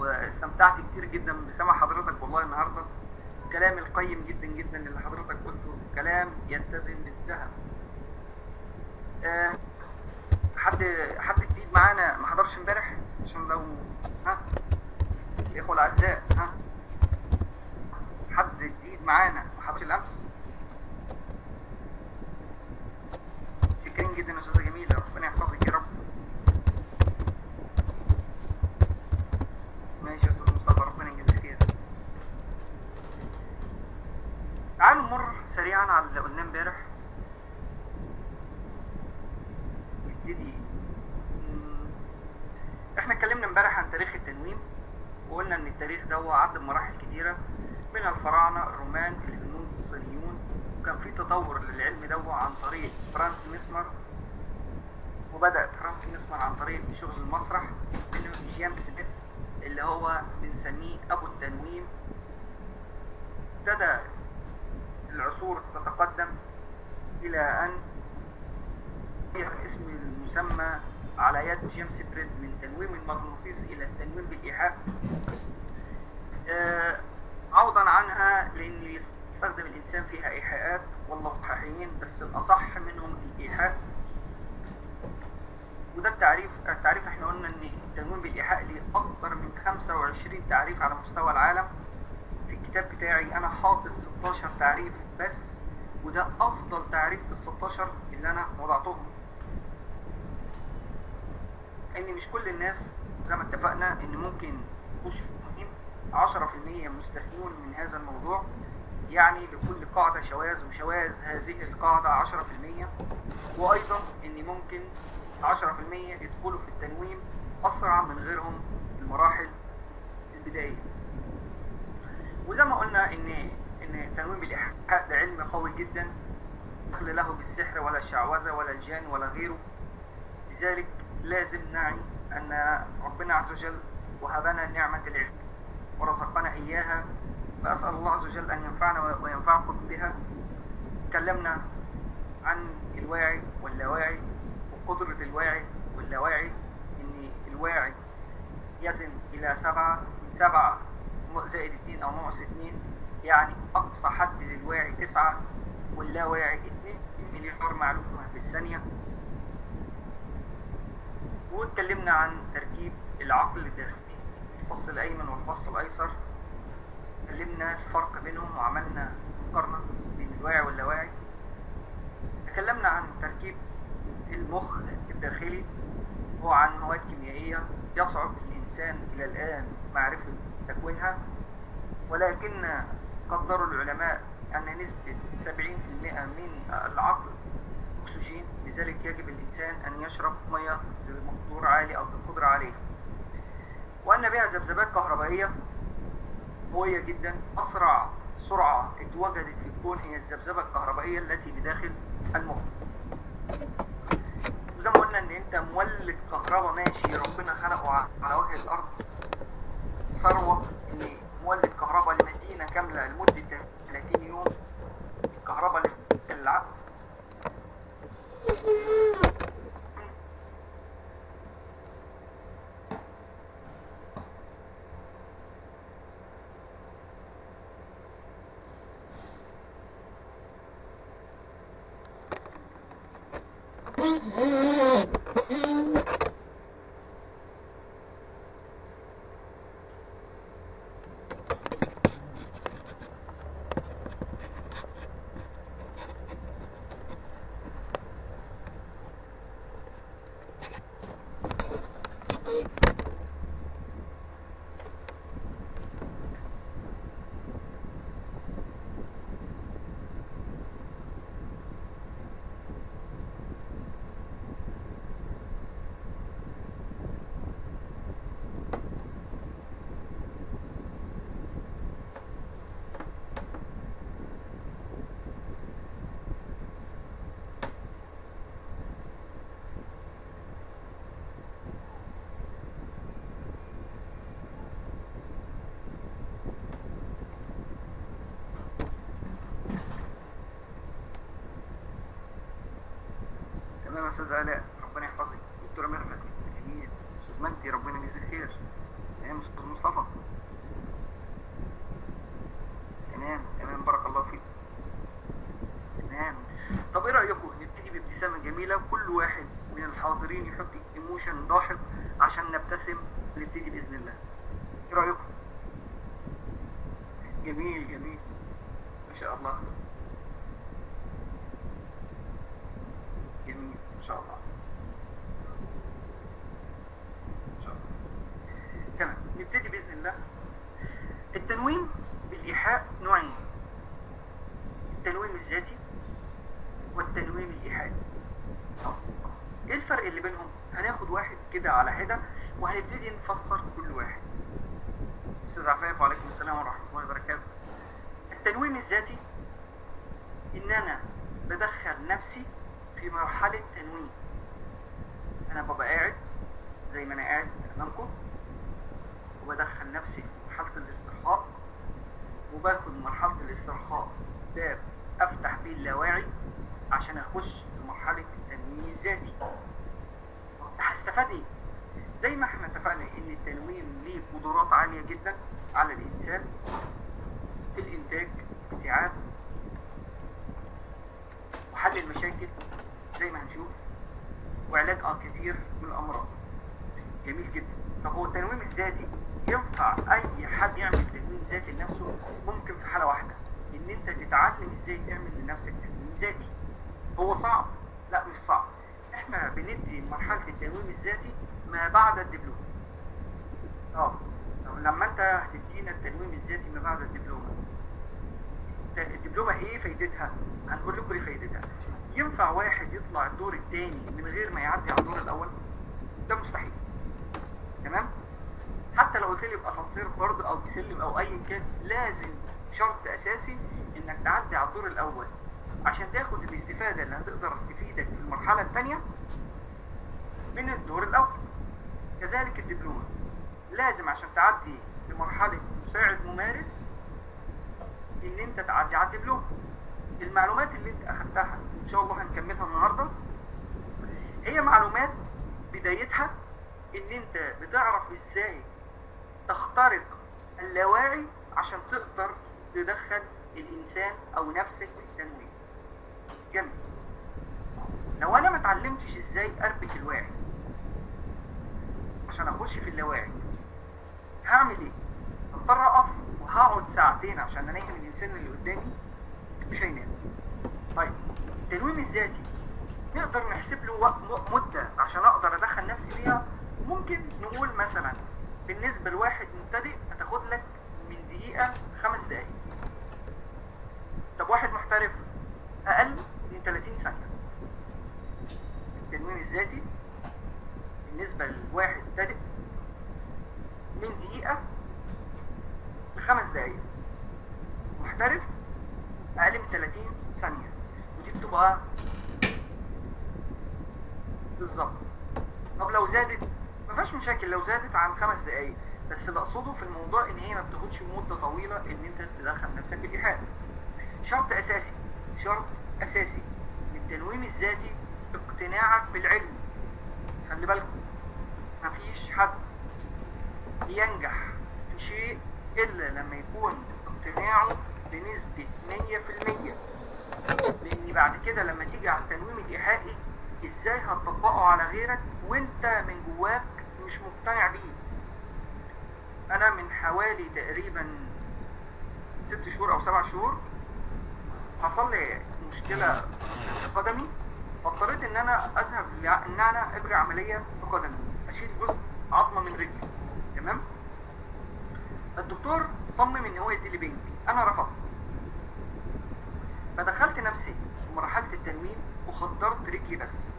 واستمتعت كتير جدا بسمع حضرتك والله النهارده. الكلام القيم جدا جدا اللي حضرتك قلته كلام يتزن بالذهب آه، حد حد جديد معانا ما حضرش امبارح؟ عشان لو ها الاخوه الأعزاء ها. حد جديد معانا ما حضرش الأمس؟ شكرا جدا أستاذة جميلة. ربنا يحفظك يا رب. ماشي يا أستاذ مصطفى ربنا يجزيك خير. تعالوا نمر سريعا على اللي قلناه امبارح. نبتدي. إحنا اتكلمنا امبارح عن تاريخ التنويم وقلنا إن التاريخ ده هو عدى بمراحل كتيرة من الفراعنة الرومان الهنود الصينيون وكان في تطور للعلم ده عن طريق فرانس ميسمر وبدأ فرانز ميسمر عن طريق شغل المسرح من جيمس نت اللي هو بنسميه أبو التنويم. ابتدى العصور تتقدم إلى أن غير اسم المسمى على يد جيمس بريد من تنويم المغناطيس إلى التنويم بالإيحاء. آه، عوضا عنها لأن يستخدم الإنسان فيها إيحاءات والله صحيحين بس الأصح منهم الإيحاء. وده التعريف التعريف إحنا قلنا إن التنويم بالإيحاء ليه أكتر من 25 تعريف على مستوى العالم. في الكتاب بتاعي أنا حاطط 16 تعريف بس وده أفضل تعريف في ال 16 اللي أنا وضعتهم. ان مش كل الناس زي ما اتفقنا إن ممكن تخش في التنظيم 10% مستثنون من هذا الموضوع. يعني لكل قاعدة شواذ وشواذ هذه القاعدة 10% وأيضا إن ممكن 10% يدخلوا في التنويم أسرع من غيرهم المراحل البدائية. وزي ما قلنا إن إن تنويم الإيحاء ده علم قوي جدا دخل له بالسحر ولا الشعوذة ولا الجان ولا غيره. لذلك لازم نعي أن ربنا عز وجل وهبنا نعمة العلم ورزقنا إياها. فأسأل الله عز وجل أن ينفعنا وينفعكم بها. تكلمنا عن الواعي واللاواعي. وقدرة الواعي واللاواعي إن الواعي يزن إلى سبعة من سبعة زائد اتنين أو ناقص اتنين يعني أقصى حد للواعي تسعة واللاواعي اتنين مليار معلومة في الثانية. واتكلمنا عن تركيب العقل الداخلي الفص الأيمن والفص الأيسر. اتكلمنا الفرق بينهم وعملنا مقارنة بين الواعي واللاواعي. تكلمنا عن تركيب المخ الداخلي وعن مواد كيميائية يصعب الإنسان إلى الآن معرفة تكوينها ولكن قدروا العلماء أن نسبة 70% من العقل أكسجين لذلك يجب الإنسان أن يشرب مياه بمقدور عالي أو بقدرة عالية. وأن بها ذبذبات كهربائية قوية جدا أسرع سرعة اتوجدت في الكون هي الذبذبة الكهربائية التي بداخل المخ. قلنا إن أنت مولد كهرباء ماشي ربنا خلقه على وجه الأرض. ثروة ان مولد كهرباء لمدينة كاملة لمدة 30 يوم. الكهرباء للعقل تمام يا أستاذ آلاء ربنا يحفظك. دكتورة ميرفت. جميل. أستاذ مجدي ربنا يجزيك خير. تمام أستاذ مصطفى. تمام تمام بارك الله فيك. تمام. طب إيه رأيكم؟ نبتدي بابتسامة جميلة. كل واحد من الحاضرين يحط emotion ضاحك عشان نبتسم. ونبتدي بإذن الله. إيه رأيكم؟ جميل جميل ما شاء الله جميل ما شاء الله ما شاء الله تمام نبتدي باذن الله التنويم بالايحاء نوعين التنويم الذاتي والتنويم الايحائي إيه الفرق اللي بينهم هناخد واحد كده على حده وهنبتدي نفسر كل واحد أستاذ عفاف وعليكم السلام ورحمه الله وبركاته التنويم الذاتي ان أنا بدخل نفسي في مرحله تنويم أنا ببقى قاعد زي ما أنا قاعد امامكم وبدخل نفسي في مرحله الاسترخاء وباخد مرحله الاسترخاء باب افتح بيه اللاواعي عشان اخش في مرحله التنويم الذاتي هستفاد إيه زي ما إحنا اتفقنا ان التنويم ليه عاليه جدا على الإنسان في الإنتاج استيعاب وحل المشاكل زي ما هنشوف وعلاج آه كثير من الأمراض. جميل جدا. طب هو التنويم الذاتي ينفع أي حد يعمل تنويم ذاتي لنفسه؟ ممكن في حالة واحدة إن أنت تتعلم إزاي تعمل لنفسك تنويم ذاتي. هو صعب؟ لا مش صعب. إحنا بندي مرحلة التنويم الذاتي ما بعد الدبلوم. آه. لما انت هتدينا التنويم الذاتي ما بعد الدبلومة. الدبلومة إيه فايدتها؟ هنقول لكم إيه فايدتها. ينفع واحد يطلع الدور الثاني من غير ما يعدي على الدور الأول؟ ده مستحيل. تمام؟ حتى لو قلت لي باسانسير برضه أو بسلم أو ايا كان لازم شرط اساسي انك تعدي على الدور الأول. عشان تاخد الاستفادة اللي هتقدر تفيدك في المرحلة الثانية من الدور الأول. كذلك الدبلومة. لازم عشان تعدي لمرحلة مساعد ممارس إن أنت تعدي على الدبلوم المعلومات اللي أنت أخدتها إن شاء الله هنكملها النهارده. هي معلومات بدايتها إن أنت بتعرف إزاي تخترق اللاواعي عشان تقدر تدخل الإنسان أو نفسك في التنويم جميل. لو أنا ما اتعلمتش إزاي أربك الواعي عشان أخش في اللاواعي هعمل إيه؟ هضطر اقف وهقعد ساعتين عشان انام الانسان اللي قدامي. مش هينام. طيب التنويم الذاتي. نقدر نحسب له مدة عشان أقدر ادخل نفسي فيها ممكن نقول مثلا بالنسبة لواحد مبتدئ هتاخد لك من دقيقة خمس دقايق. طب واحد محترف أقل من 30 ثانية. التنويم الذاتي بالنسبة لواحد مبتدئ من دقيقة لخمس دقايق. محترف؟ أقل من 30 ثانية. ودي بتبقى بالظبط. طب لو زادت ما فيهاش مشاكل. لو زادت عن خمس دقايق بس اللي أقصده في الموضوع إن هي ما بتاخدش مدة طويلة إن أنت تدخل نفسك بالإيحاء. شرط أساسي شرط أساسي للتنويم الذاتي اقتناعك بالعلم. خلي بالكم مفيش حد ينجح في شيء إلا لما يكون اقتناعه بنسبة 100% لأن بعد كده لما تيجي على التنويم الإيحائي إزاي هتطبقه على غيرك وأنت من جواك مش مقتنع بيه؟ أنا من حوالي تقريبا ست شهور أو سبع شهور حصل لي مشكلة في قدمي. فاضطريت إن أنا أذهب ان أنا اجري عملية في قدمي. أشيل جزء عظمة من رجلي. تمام؟ الدكتور صمم إن هو يدي لي بنج أنا رفضت. فدخلت نفسي في مرحلة التنويم وخدرت رجلي بس.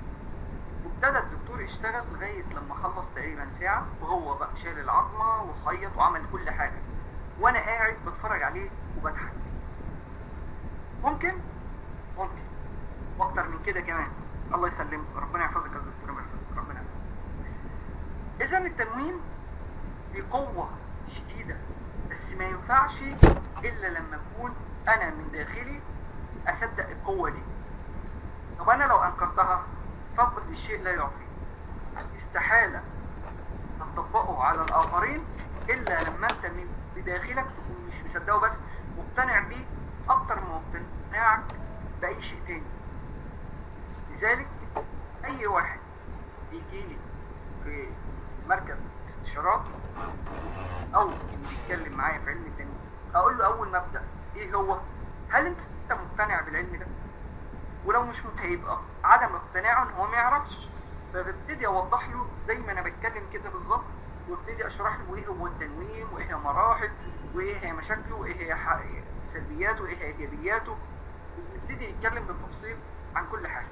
وابتدى الدكتور يشتغل لغاية لما خلص تقريبا ساعة وهو بقى شال العظمة وخيط وعمل كل حاجة. وأنا قاعد بتفرج عليه وبضحك. ممكن؟ ممكن. وأكتر من كده كمان. الله يسلمك. ربنا يحفظك يا دكتور. ربنا يحفظك. اذا التنويم دي قوة شديدة. بس ما ينفعش إلا لما أكون أنا من داخلي أصدق القوة دي. طب أنا لو أنكرتها فقد الشيء لا يعطيه استحالة تطبقه على الآخرين إلا لما أنت من بداخلك تكون مش مصدقه بس مقتنع بيه أكتر ما مقتنعك بأي شيء تاني. لذلك أي واحد بيجي لي في مركز استشارات أو بيتكلم معايا في علم التنويم أقول له أول مبدا إيه هو؟ هل أنت مقتنع بالعلم ده؟ ولو مش هيبقى عدم اقتناعه هو ما يعرفش. فببتدي أوضح له زي ما أنا بتكلم كده بالظبط وابتدي أشرح له إيه هو التنويم وإيه هي مراحل وإيه هي مشاكله وإيه هي سلبياته وإيه هي إيجابياته. ونبتدي نتكلم بالتفصيل عن كل حاجة.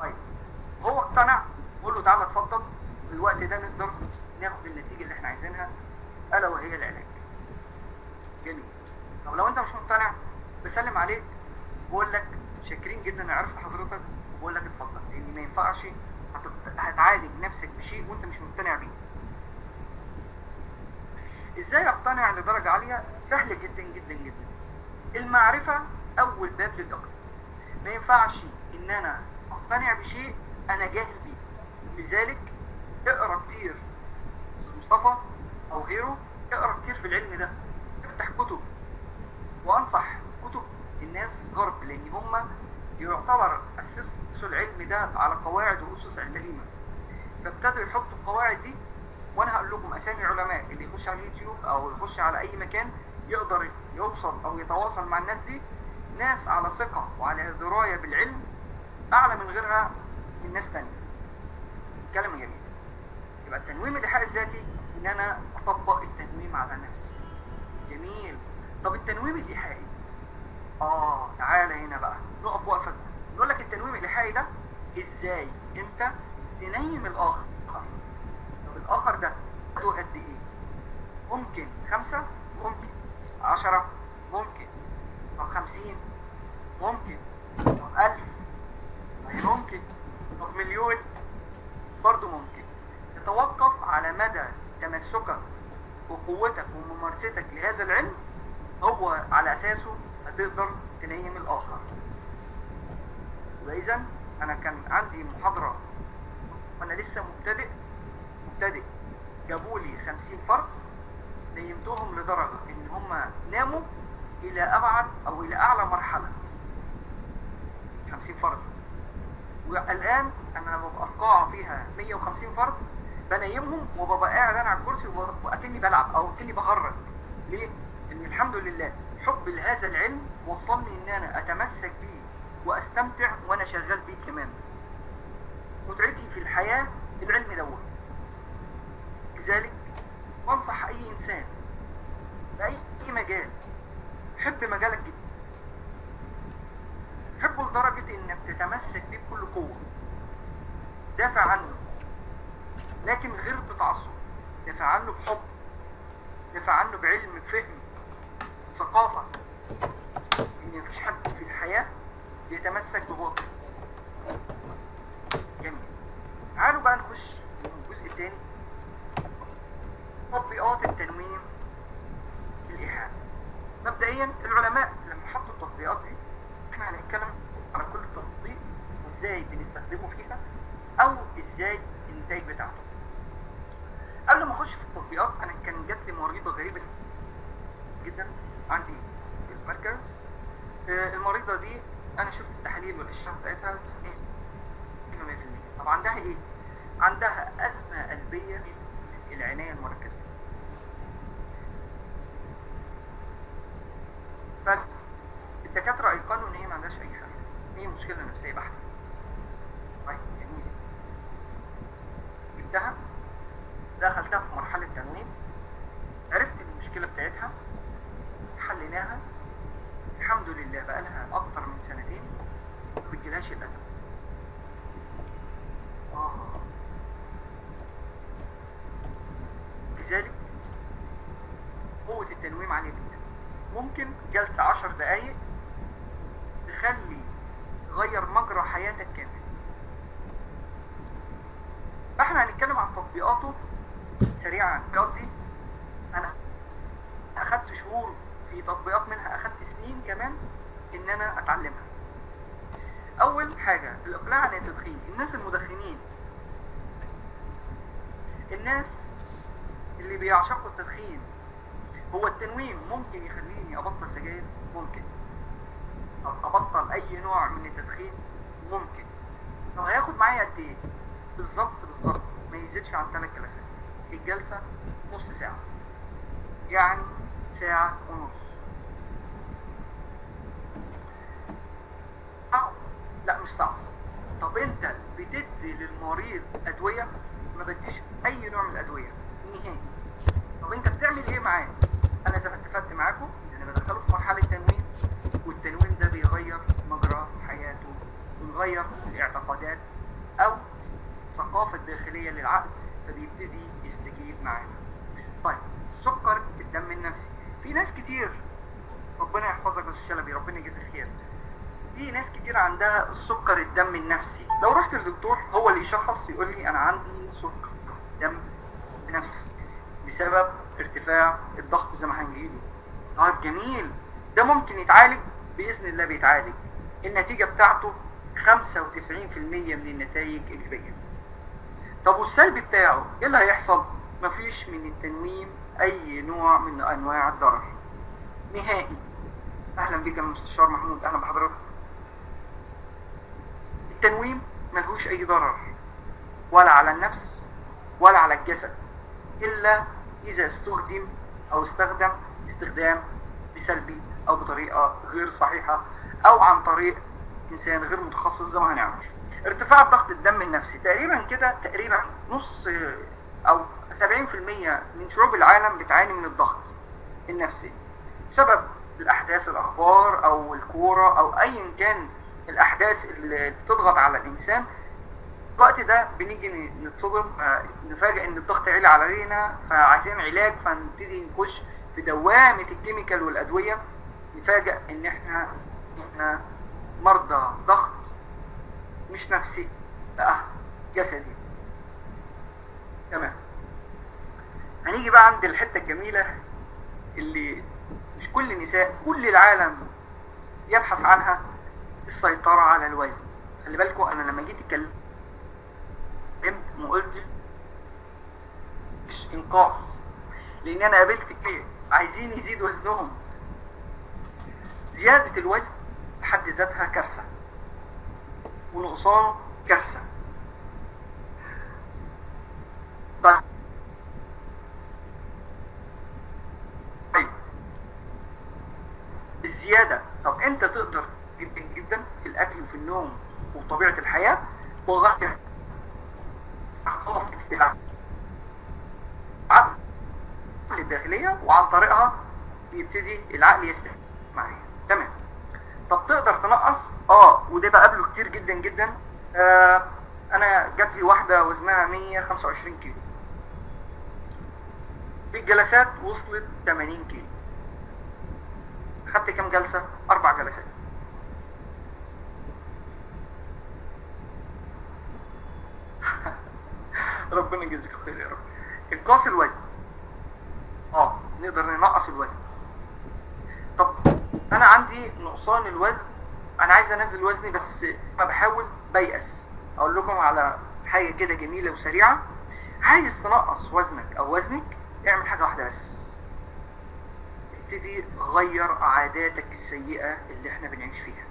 طيب هو اقتنع قول له تعالى اتفضل. الوقت ده نقدر ناخد النتيجة اللي إحنا عايزينها ألا وهي العلاج. جميل. طب لو أنت مش مقتنع بسلم عليك بقول لك شاكرين جدا أنا عرفت حضرتك وبقول لك اتفضل لأن ما ينفعش هتعالج نفسك بشيء وأنت مش مقتنع بيه. إزاي أقتنع لدرجة عالية؟ سهل جدا جدا جدا. المعرفة أول باب للاقتناع ما ينفعش إن أنا أقتنع بشيء أنا جاهل بيه. لذلك اقرا كتير. مصطفى أو غيره اقرا كتير في العلم ده. افتح كتب. وأنصح كتب الناس غرب لأن هم يعتبر أسسوا العلم ده على قواعد وأسس سليمه فابتدوا يحطوا القواعد دي وأنا هقول لكم أسامي علماء اللي يخش على اليوتيوب أو يخش على أي مكان يقدر يوصل أو يتواصل مع الناس دي. ناس على ثقة وعلى دراية بالعلم أعلى من غيرها من ناس تانية. كلام جميل. يبقى التنويم الإيحاء الذاتي إن أنا أطبق التنويم على نفسي. جميل. طب التنويم الإيحائي؟ آه تعالى هنا بقى. نقف وقفة. نقول لك التنويم الإيحائي ده إزاي؟ أنت تنيم الآخر. طب الآخر ده عنده قد إيه؟ ممكن خمسة ممكن عشرة ممكن طب خمسين ممكن طب ألف. طيب ممكن طب مليون. برضو ممكن. يتوقف على مدى تمسكك وقوتك وممارستك لهذا العلم هو على أساسه هتقدر تنيم الآخر. وإذا أنا كان عندي محاضرة وأنا لسه مبتدئ مبتدئ. جابوا لي 50 فرد نيمتهم لدرجة إن هم ناموا إلى أبعد أو إلى أعلى مرحلة. 50 فرد. والآن أنا لما ببقى في قاعة فيها 150 فرد. بنيمهم وببقى قاعد أنا على الكرسي وأكني بلعب أو أكني بهرج ليه؟ إن الحمد لله حب لهذا العلم وصلني إن أنا أتمسك بيه وأستمتع وأنا شغال بيه كمان متعتي في الحياة العلم دوت. لذلك بنصح أي إنسان في أي مجال حب مجالك جدا. حبه لدرجة إنك تتمسك بيه بكل قوة. دافع عنه. لكن غير بتعصب دافع عنه بحب. دافع عنه بعلم بفهم ثقافة. إن مفيش حد في الحياة بيتمسك بباطل جميل. تعالوا بقى نخش الجزء الثاني تطبيقات التنويم في الإيحاء. مبدئيا العلماء لما حطوا التطبيقات دي إحنا هنتكلم على كل تطبيق وإزاي بنستخدمه فيها أو إزاي النتائج بتاعته. اخش في التطبيقات أنا كان جات لي مريضة غريبة جدا عندي المركز. المريضة دي أنا شفت التحاليل والاشعه بتاعتها صحيح 100% طب عندها إيه؟ عندها أزمة قلبية العناية المركزة. فالدكاترة أيقنوا إن هي ما عندهاش أي حاجة. هي مشكلة نفسية بحتة. طيب جميل. جبتها؟ دخلتها في مرحلة تنويم عرفت المشكلة بتاعتها حليناها. الحمد لله بقى لها أكتر من سنتين ما بتجيلهاش آه. لذلك قوة التنويم عالية جدا. ممكن جلسة عشر دقايق تخلي تغير مجرى حياتك كامل. فاحنا هنتكلم عن تطبيقاته سريعا. دي. أنا أخدت شهور في تطبيقات منها أخدت سنين كمان إن أنا أتعلمها. أول حاجة الإقلاع عن التدخين. الناس المدخنين الناس اللي بيعشقوا التدخين هو التنويم ممكن يخليني أبطل سجاير؟ ممكن. أبطل أي نوع من التدخين؟ ممكن. طب هياخد معايا قد إيه؟ بالظبط بالظبط. ما يزيدش عن ثلاث جلسات. الجلسة نص ساعة. يعني ساعة ونص. صعب؟ لا مش صعب. طب انت بتدي للمريض أدوية؟ ما بديش أي نوع من الأدوية نهائي. طب انت بتعمل إيه معاه؟ أنا زي ما اتفقت معاكم إن أنا بدخله في مرحلة تنويم والتنويم ده بيغير مجرى حياته بيغير الاعتقادات أو الثقافة الداخلية للعقل. فبيبتدي يستجيب معانا. طيب السكر الدم النفسي. في ناس كتير ربنا يحفظك يا شلبي ربنا يجازيك خير. في ناس كتير عندها السكر الدم النفسي. لو رحت للدكتور هو اللي يشخص يقول لي أنا عندي سكر دم نفسي بسبب ارتفاع الضغط زي ما هنجيله طيب جميل. ده ممكن يتعالج؟ بإذن الله بيتعالج. النتيجة بتاعته 95% من النتائج ايجابيه طب والسلبي بتاعه؟ إيه اللي هيحصل؟ مفيش من التنويم أي نوع من أنواع الضرر. نهائي. أهلا بك يا مستشار محمود. أهلا بحضرتك. التنويم ملهوش أي ضرر. ولا على النفس ولا على الجسد. إلا إذا استخدم أو استخدم استخدام بسلبي أو بطريقة غير صحيحة أو عن طريق إنسان غير متخصص زي ما هنعرف ارتفاع ضغط الدم النفسي تقريبا كده تقريبا نص أو 70% من شعوب العالم بتعاني من الضغط النفسي بسبب الأحداث الأخبار أو الكورة أو ايا كان الأحداث اللي بتضغط على الإنسان. الوقت ده بنيجي نتصدم نفاجئ إن الضغط عالي علينا فعايزين علاج فنبتدي نخش في دوامة الكيميكال والأدوية. نفاجئ إن إحنا إحنا مرضى ضغط مش نفسي. بقى جسدي. تمام. هنيجي بقى عند الحتة الجميلة اللي مش كل النساء كل العالم يبحث عنها السيطرة على الوزن. خلي بالكم أنا لما جيت اتكلمت ما قلتش إنقاص. لأن أنا قابلت كتير. عايزين يزيد وزنهم. زيادة الوزن لحد ذاتها كارثة. ونقصان كارثة طيب الزيادة طب انت تقدر جدا جدا في الاكل وفي النوم وطبيعة الحياة وغير العقل الداخلية وعن طريقها بيبتدي العقل يستفيد معايا طب تقدر تنقص آه وده بقابله كتير جدا جدا آه أنا جات لي واحدة وزنها 125 كيلو بالجلسات وصلت 80 كيلو خدت كام جلسة؟ أربع جلسات. ربنا يجزيك خير يا رب. انقاص الوزن. آه نقدر ننقص الوزن. طب أنا عندي نقصان الوزن أنا عايز أنزل وزني بس ما بحاول بيأس. أقول لكم على حاجة كده جميلة وسريعة. عايز تنقص وزنك أو وزنك اعمل حاجة واحدة بس. ابتدي غير عاداتك السيئة اللي إحنا بنعيش فيها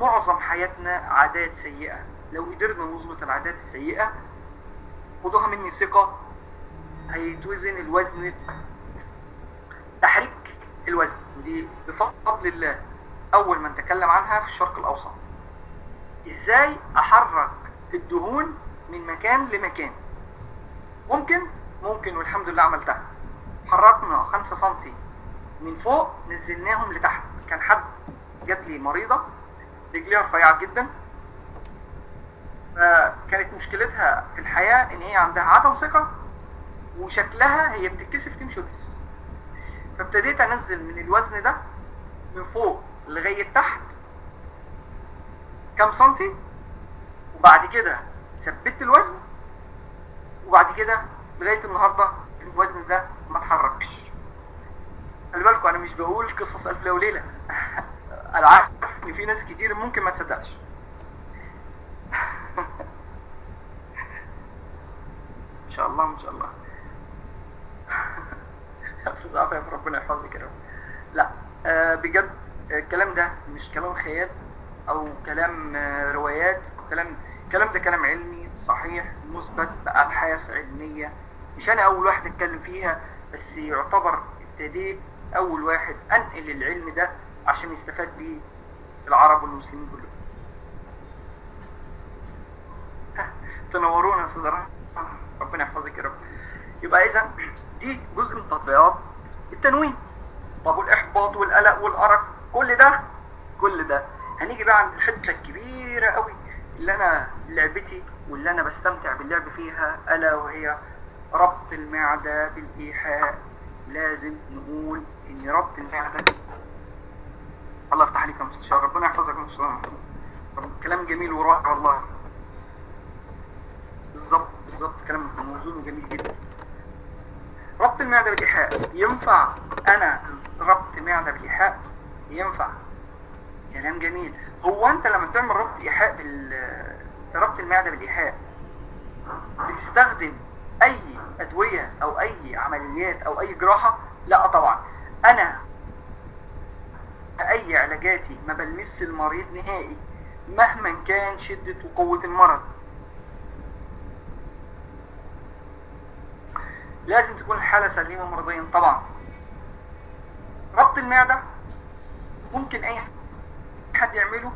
معظم حياتنا عادات سيئة لو قدرنا نظبط العادات السيئة خدوها مني ثقة هيتوزن الوزن تحريك الوزن. ودي بفضل الله أول ما نتكلم عنها في الشرق الأوسط. إزاي أحرك الدهون من مكان لمكان؟ ممكن؟ ممكن والحمد لله عملتها. حركنا 5 سنتي من فوق نزلناهم لتحت. كان حد جات لي مريضة رجليها رفيعة جدا. فكانت مشكلتها في الحياة إن هي عندها عدم ثقة وشكلها هي بتتكسف تمشي بس فابتديت انزل من الوزن ده من فوق لغاية تحت كام سنتي وبعد كده ثبت الوزن وبعد كده لغاية النهارده الوزن ده ما اتحركش. خلي بالكم أنا مش بقول قصص ألف ليلة وليلة. أنا عارف إن في ناس كتير ممكن ما تصدقش. إن شاء الله إن شاء الله. أستاذ عفاف ربنا يحفظك يا رب. لا آه بجد الكلام ده مش كلام خيال أو كلام آه روايات أو كلام الكلام ده كلام علمي صحيح مثبت بأبحاث علمية. مش أنا أول واحد أتكلم فيها بس يعتبر ابتديت أول واحد أنقل العلم ده عشان يستفاد بيه العرب والمسلمين كلهم. تنورونا يا أستاذ ربنا يحفظك يا رب. يبقى اذا دي جزء من تطبيقات التنوين. طب والإحباط والقلق والأرق كل ده كل ده. هنيجي بقى عند الحتة الكبيرة قوي اللي أنا لعبتي واللي أنا بستمتع باللعب فيها ألا وهي ربط المعدة بالإيحاء. لازم نقول إن ربط المعدة الله يفتح عليك يا مستشار ربنا يحفظك يا مستشار. كلام جميل ورائع والله. بالظبط بالظبط كلام موزون وجميل جدا. ربط المعده بالإيحاء. ينفع أنا ربط معده بالإيحاء؟ ينفع. كلام جميل. هو أنت لما بتعمل ربط إيحاء بال ربط المعده بالإيحاء بتستخدم أي أدوية أو أي عمليات أو أي جراحة؟ لا طبعا. أنا أي علاجاتي ما بلمس المريض نهائي مهما كان شدة وقوة المرض. لازم تكون الحالة سليمة مرضيا طبعا. ربط المعدة ممكن أي حد يعمله.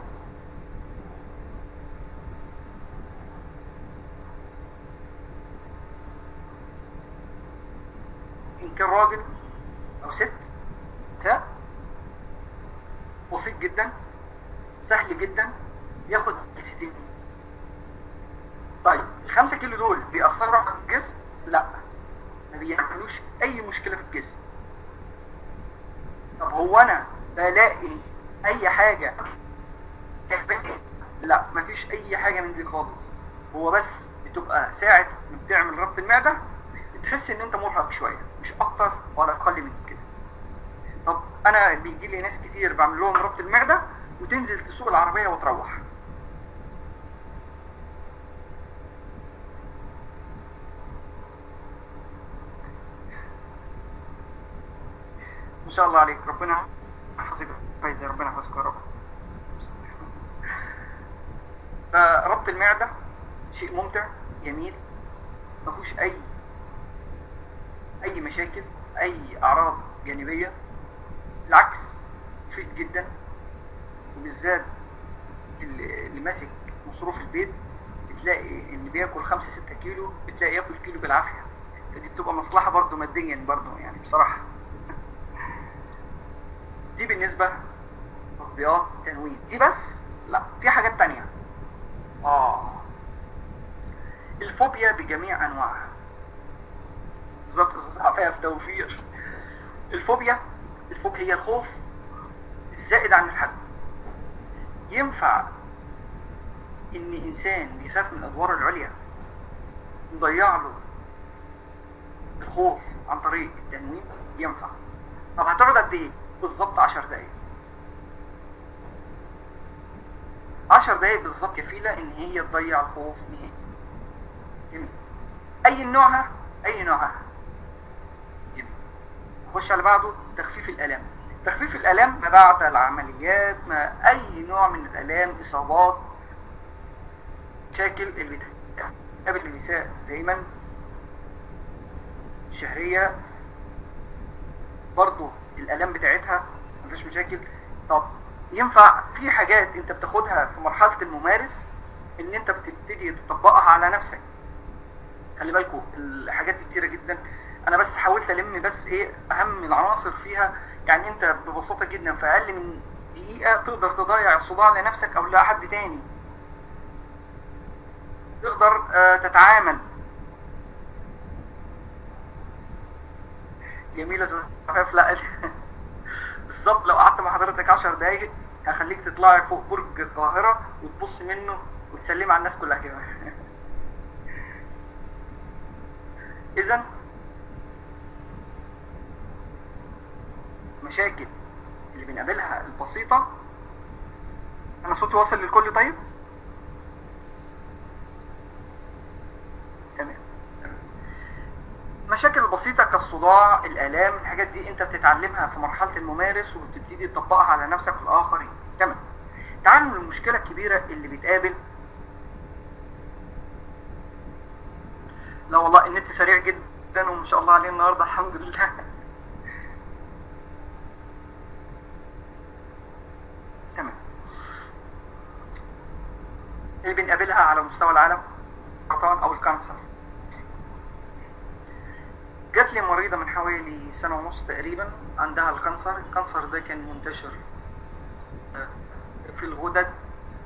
إن كان راجل أو ست تا بسيط جدا سهل جدا ياخد جلستين طيب الخمسة كيلو دول بيأثروا على الجسم؟ لا. ما بيعملوش أي مشكلة في الجسم. طب هو أنا بلاقي أي حاجة لا مفيش أي حاجة من دي خالص. هو بس بتبقى ساعه ما بتعمل ربط المعدة بتحس إن أنت مرهق شوية مش أكتر ولا أقل من كده. طب أنا بيجي لي ناس كتير بعمل لهم ربط المعدة وتنزل تسوق العربية وتروح ما شاء الله عليك. ربنا يحفظك فايزة ربنا يحفظك يا رب. فربط المعدة شيء ممتع جميل. ما فيهوش أي أي مشاكل أي أعراض جانبية. بالعكس مفيد جدا. وبالذات اللي, ماسك مصروف البيت بتلاقي اللي بياكل 5 6 كيلو بتلاقي ياكل كيلو بالعافية. فدي بتبقى مصلحة برضه ماديا برضه يعني بصراحة. دي بالنسبة تطبيقات تنوين. دي بس؟ لا في حاجات تانية. آه. الفوبيا بجميع أنواعها. بالظبط أستاذ في توفير الفوبيا الفوبيا هي الخوف الزائد عن الحد. ينفع إن إنسان بيخاف من الأدوار العليا نضيع له الخوف عن طريق التنوين؟ ينفع. طب هتقعد قد إيه؟ بالظبط 10 دقايق. 10 دقايق بالظبط كفيله إن هي تضيع الخوف نهائي. جميل. أي نوعها أي نوعها جميل. نخش على بعضه تخفيف الألام. تخفيف الألام ما بعد العمليات ما أي نوع من الألام إصابات مشاكل اللي بتقابل النساء دايما. الشهريه برضو الآلام بتاعتها مفيش مشاكل. طب ينفع في حاجات أنت بتاخدها في مرحلة الممارس إن أنت بتبتدي تطبقها على نفسك؟ خلي بالكم الحاجات دي كتيرة جدا. أنا بس حاولت ألم بس إيه أهم العناصر فيها. يعني أنت ببساطة جدا في أقل من دقيقة تقدر تضيع الصداع لنفسك أو لحد تاني. تقدر آه تتعامل جميلة صفاف لا بالظبط لو قعدت مع حضرتك 10 دقايق هخليك تطلعي فوق برج القاهرة وتبص منه وتسلمي على الناس كلها كده اذا مشاكل اللي بنقابلها البسيطة أنا صوتي واصل للكل طيب؟ تمام مشاكل بسيطة كالصداع الآلام الحاجات دي أنت بتتعلمها في مرحلة الممارس وبتبتدي تطبقها على نفسك والآخرين. تمام. تعالوا للمشكلة الكبيرة اللي بتقابل لا والله النت سريع جدا وما شاء الله عليه النهارده الحمد لله. تمام. اللي بنقابلها على مستوى العالم؟ السرطان أو الكانسر. جات لي مريضة من حوالي سنة ونص تقريبا عندها ال cancer. ال cancer ده كان منتشر في الغدد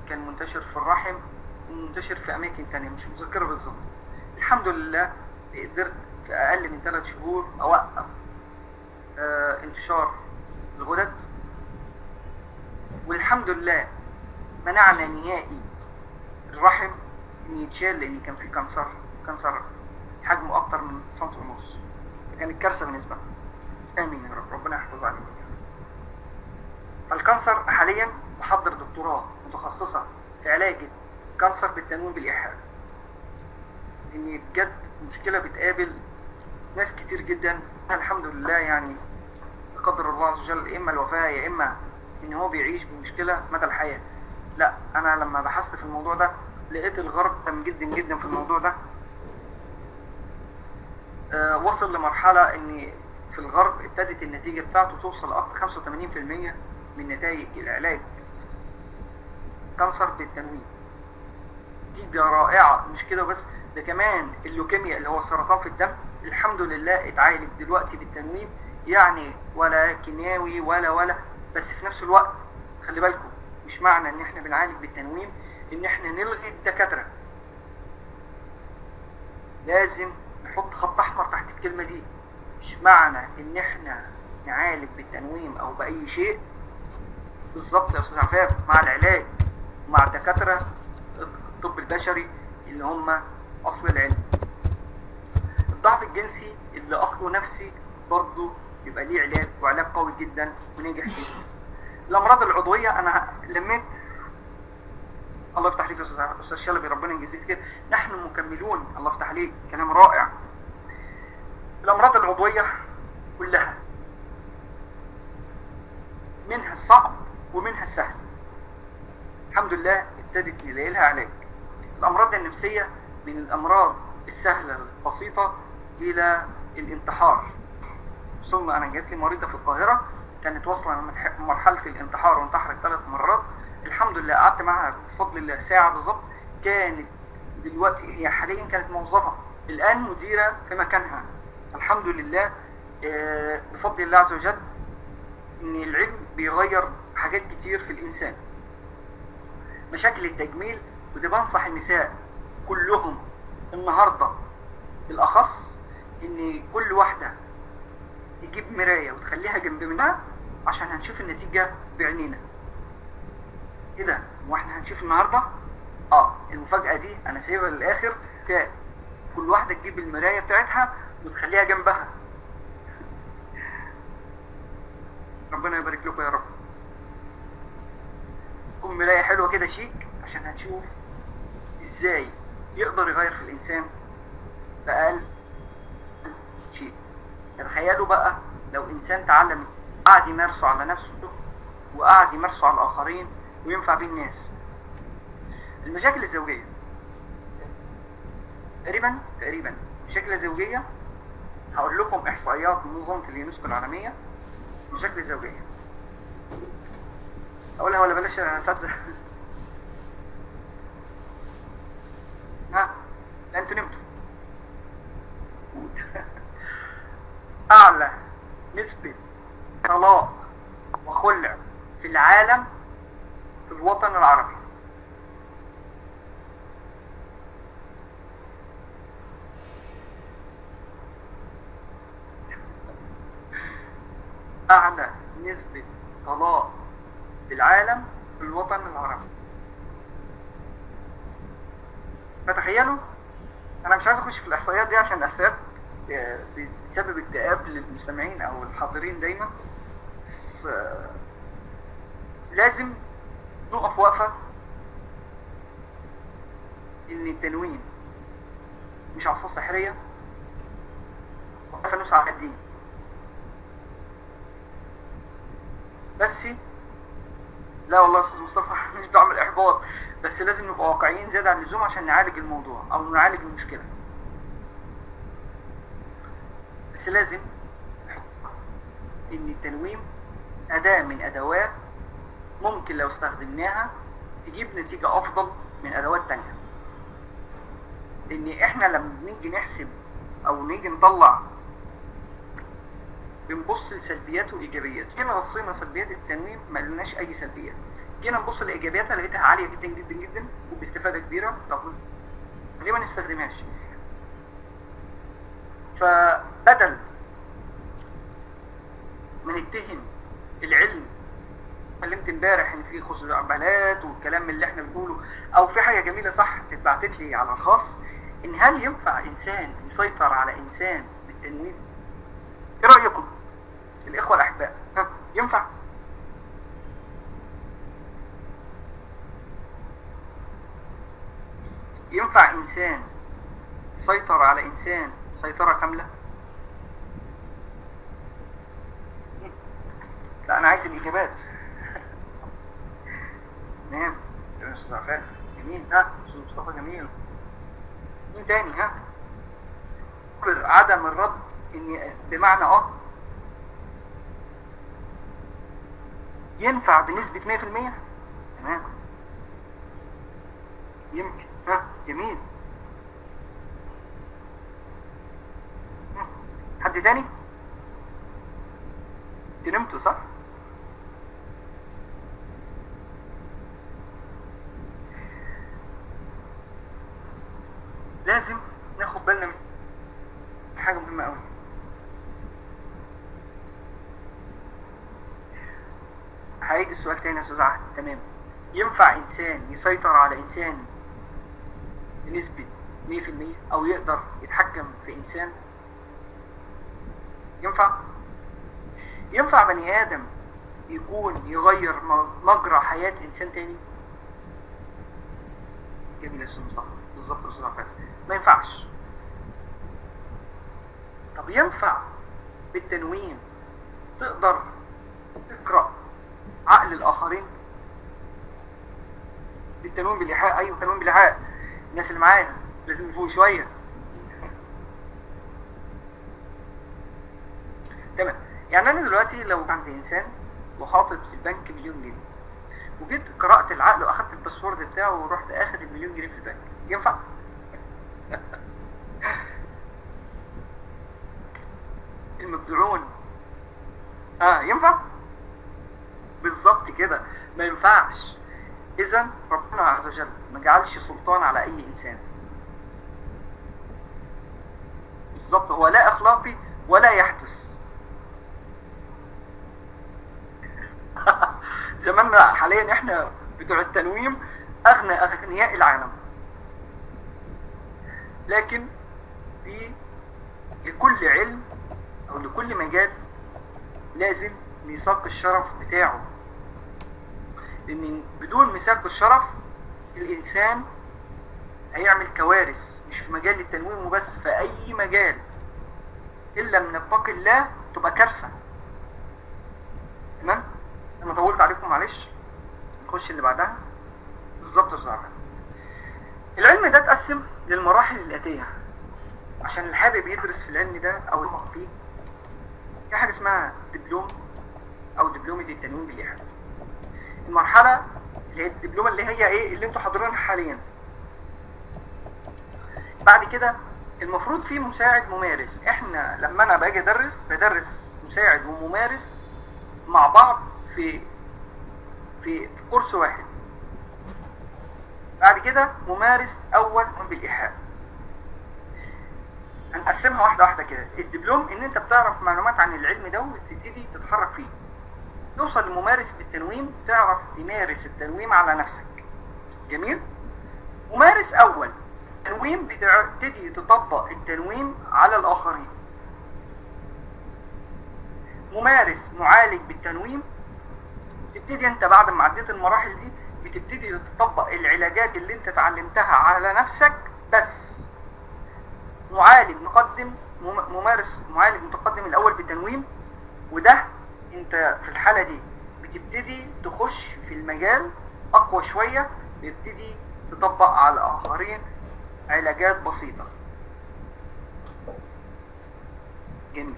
كان منتشر في الرحم ومنتشر في أماكن تانية مش متذكرة بالظبط. الحمد لله قدرت في أقل من ثلاث شهور أوقف آه انتشار الغدد. والحمد لله منعنا نهائي الرحم إن يتشال لأن كان في cancer. cancer حجمه أكتر من سنتي ونص. كانت كارثة بالنسبة لي آمين يا رب. ربنا يحفظ علينا فال cancer حاليا بحضر دكتوراه متخصصة في علاج ال cancer بالتنويم بالإيحاء. إن بجد مشكلة بتقابل ناس كتير جدا. الحمد لله يعني بقدر الله عز وجل يا إما الوفاة يا إما إن هو بيعيش بمشكلة مدى الحياة. لا أنا لما بحثت في الموضوع ده لقيت الغرب تم جدا جدا في الموضوع ده. وصل لمرحلة إن في الغرب ابتدت النتيجة بتاعته توصل لاكثر 85% من نتائج العلاج. كانسر بالتنويم ده رائعة مش كده بس ده كمان اللوكيميا اللي هو السرطان في الدم الحمد لله اتعالج دلوقتي بالتنويم يعني ولا كيماوي ولا ولا بس في نفس الوقت خلي بالكم مش معنى إن إحنا بنعالج بالتنويم إن إحنا نلغي الدكاترة. لازم نحط خط أحمر تحت الكلمة دي. مش معنى إن إحنا نعالج بالتنويم أو بأي شيء. بالظبط يا أستاذ عفاف مع العلاج مع الدكاترة الطب البشري اللي هم أصل العلم. الضعف الجنسي اللي أصله نفسي برضه يبقى ليه علاج وعلاج قوي جدا وناجح جدا. الأمراض العضوية أنا لميت الله يفتح عليك يا أستاذ شلبي ربنا يجزيك خير. نحن مكملون. الله يفتح عليك. كلام رائع. الأمراض العضوية كلها منها الصعب ومنها السهل الحمد لله ابتدت نلاقي لها علاج الأمراض النفسية من الأمراض السهلة البسيطة إلى الانتحار. وصلنا أنا جات لي مريضة في القاهرة كانت واصلة من مرحلة الانتحار وانتحرت ثلاث مرات. الحمد لله قعدت معاها بفضل الله ساعة بالظبط. كانت دلوقتي هي حاليا كانت موظفة الآن مديرة في مكانها. الحمد لله بفضل الله عز وجل إن العلم بيغير حاجات كتير في الإنسان. مشاكل التجميل وده بنصح النساء كلهم النهارده بالأخص إن كل واحدة تجيب مراية وتخليها جنب منها عشان هنشوف النتيجة بعينينا. إيه ده وإحنا هنشوف النهارده. آه المفاجأة دي أنا سايبها للآخر. تا كل واحدة تجيب المراية بتاعتها وتخليها جنبها. ربنا يبارك لكم يا رب. تكون مراية حلوة كده شيك عشان هنشوف إزاي يقدر يغير في الإنسان بأقل شيء. تخيلوا بقى لو إنسان تعلم قعد يمارسه على نفسه وقعد يمارسه على الآخرين وينفع بيه الناس. المشاكل الزوجية. تقريبا تقريبا. المشاكل الزوجيه هقول لكم إحصائيات منظمه اليونسكو العالمية. المشاكل الزوجيه أقولها ولا بلاش يا اساتذه ها أنتوا نمتوا أعلى نسبة طلاق وخلع في العالم في الوطن العربي. أعلى نسبة طلاق في العالم في الوطن العربي. فتخيلوا أنا مش عايز أخش في الإحصائيات دي عشان الإحصائيات بتسبب اكتئاب للمستمعين أو الحاضرين دايما. بس لازم نقف وقفه إن التنويم مش عصا سحرية الفانوس على الدين. بس لا والله يا أستاذ مصطفى مش بعمل إحباط. بس لازم نبقى واقعيين زيادة عن اللزوم عشان نعالج الموضوع أو نعالج المشكلة. بس لازم إن التنويم أداة من أدوات ممكن لو استخدمناها تجيب نتيجة أفضل من أدوات تانية. لأن إحنا لما بنيجي نحسب أو نيجي نطلع بنبص لسلبياته وإيجابياته. جينا بصينا سلبيات التنويم ما لقيناش أي سلبيات. جينا نبص لإيجابياتها لقيتها عالية جدا جدا جدا وباستفادة كبيرة. طب ليه ما نستخدمهاش؟ فبدل ما نتهم العلم اتكلمت امبارح ان في خزعبلات والكلام اللي إحنا بنقوله أو في حاجة جميلة صح اتبعتت لي على الخاص إن هل ينفع إنسان يسيطر على إنسان بالتنويم؟ إيه رأيكم؟ الإخوة الأحباء ها ينفع؟ ينفع إنسان يسيطر على إنسان سيطرة كاملة؟ لا أنا عايز الإجابات تمام يا أستاذ عفان. جميل. ها أستاذ مصطفى جميل. مين تاني؟ ها؟ عدم الرد إن بمعنى أه ينفع بنسبة 100% تمام. يمكن. ها جميل. حد تاني؟ أنت نمتوا صح؟ لازم ناخد بالنا من حاجة مهمة قوي هعيد السؤال تاني يا أستاذ عهد. تمام. ينفع إنسان يسيطر على إنسان بنسبة 100% أو يقدر يتحكم في إنسان؟ ينفع؟ ينفع بني آدم يكون يغير مجرى حياة إنسان تاني؟ جميل يا أستاذ مصطفى. بالظبط أستاذ عفان ما ينفعش. طب ينفع بالتنوين تقدر تقرأ عقل الآخرين؟ بالتنوين بالإيحاء. أيوه تنوين بالإيحاء. الناس اللي معايا لازم يفوق شوية. تمام. يعني أنا دلوقتي لو عندي إنسان وحاطط في البنك مليون جنيه وجيت قرأت العقل وأخدت الباسورد بتاعه ورحت آخد المليون جنيه في البنك. ينفع؟ المبدعون. آه ينفع؟ بالظبط كده. ما ينفعش. اذا ربنا عز وجل ما جعلش سلطان على أي إنسان. بالظبط. هو لا أخلاقي ولا يحدث. زماننا حاليا إحنا بتوع التنويم أغنى أغنياء العالم. لكن في لكل علم أو لكل مجال لازم ميثاق الشرف بتاعه. لأن بدون ميثاق الشرف الإنسان هيعمل كوارث مش في مجال التنويم وبس في أي مجال. إلا من اتقي الله تبقى كارثة. أنا طولت عليكم معلش. نخش اللي بعدها. بالظبط أستاذ العلم ده اتقسم للمراحل الاتيه عشان اللي حابب يدرس في العلم ده أو يعمق فيه في حاجة اسمها دبلوم أو دبلومه التنويم بالايحاء المرحلة اللي هي الدبلومة اللي هي إيه؟ اللي أنتوا حاضرينها حاليا. بعد كده المفروض في مساعد ممارس. إحنا لما أنا باجي أدرس بدرس مساعد وممارس مع بعض في في كورس واحد. بعد كده ممارس أول بالإيحاء. هنقسمها واحدة واحدة كده. الدبلوم إن أنت بتعرف معلومات عن العلم ده وتبتدي تتحرك فيه. توصل لممارس بالتنويم تعرف تمارس التنويم على نفسك. جميل؟ ممارس أول. تنويم بتبتدي تطبق التنويم على الآخرين. ممارس معالج بالتنويم تبتدي انت بعد ما عديت المراحل دي بتبتدي تطبق العلاجات اللي انت اتعلمتها على نفسك بس. معالج مقدم ممارس معالج متقدم الأول بالتنويم وده انت في الحالة دي بتبتدي تخش في المجال أقوى شوية بيبتدي تطبق على الآخرين علاجات بسيطة. جميل.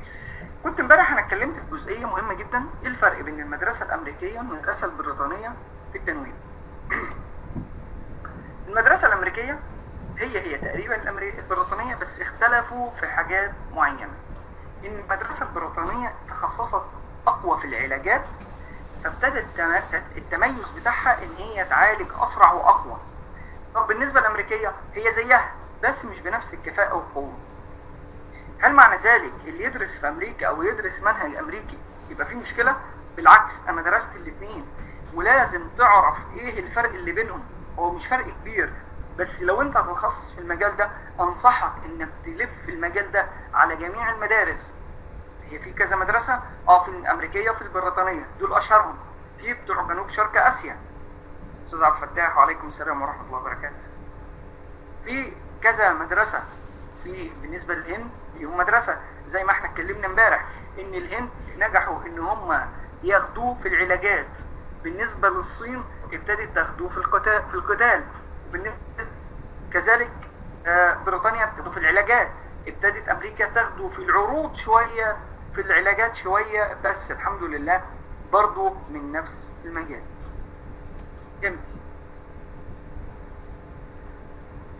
كنت امبارح أنا اتكلمت في جزئية مهمة جدا. إيه الفرق بين المدرسة الأمريكية والمدرسة البريطانية في التنويم المدرسة الأمريكية هي هي تقريبا البريطانية بس اختلفوا في حاجات معينة. إن المدرسة البريطانية تخصصت أقوى في العلاجات فابتدت التميز بتاعها إن هي تعالج أسرع وأقوى. طب بالنسبة للأمريكية هي زيها بس مش بنفس الكفاءة والقوة. هل معنى ذلك اللي يدرس في أمريكا أو يدرس منهج أمريكي يبقى فيه مشكلة؟ بالعكس أنا درست الاثنين ولازم تعرف إيه الفرق اللي بينهم. هو مش فرق كبير بس لو أنت هتتخصص في المجال ده أنصحك إنك تلف في المجال ده على جميع المدارس. هي في كذا مدرسة آه في الأمريكية وفي البريطانية. دول أشهرهم. في بتوع جنوب شرق آسيا. أستاذ عبد الفتاح وعليكم السلام ورحمة الله وبركاته. في كذا مدرسة. في بالنسبة للهند فيهم مدرسه زي ما إحنا اتكلمنا امبارح إن الهند نجحوا إن هم ياخدوه في العلاجات. بالنسبة للصين ابتدت تاخدوه في القتال في القتال. كذلك بريطانيا ابتدوا في العلاجات. ابتدت أمريكا تاخده في العروض شوية في العلاجات شوية بس الحمد لله برضو من نفس المجال. جميل.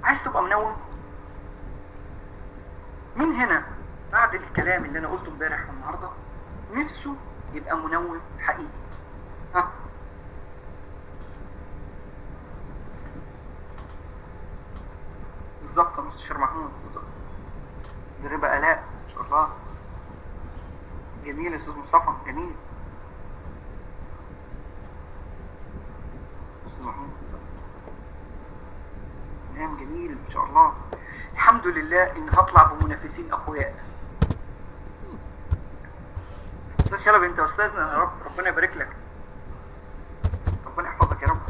عايز تبقى منوم؟ مين هنا بعد الكلام اللي أنا قلته امبارح والنهاردة نفسه يبقى منوم حقيقي. ها؟ بالظبط يا مستشار محمود بالظبط. مدربة آلاء ما شاء الله. جميل يا أستاذ مصطفى جميل. أستاذ محمود بالظبط. نعم جميل ما شاء الله. الحمد لله إن هطلع بمنافسين اقوياء أستاذ شلبي أنت أستاذنا. يا رب ربنا يبارك لك. ربنا يحفظك يا رب.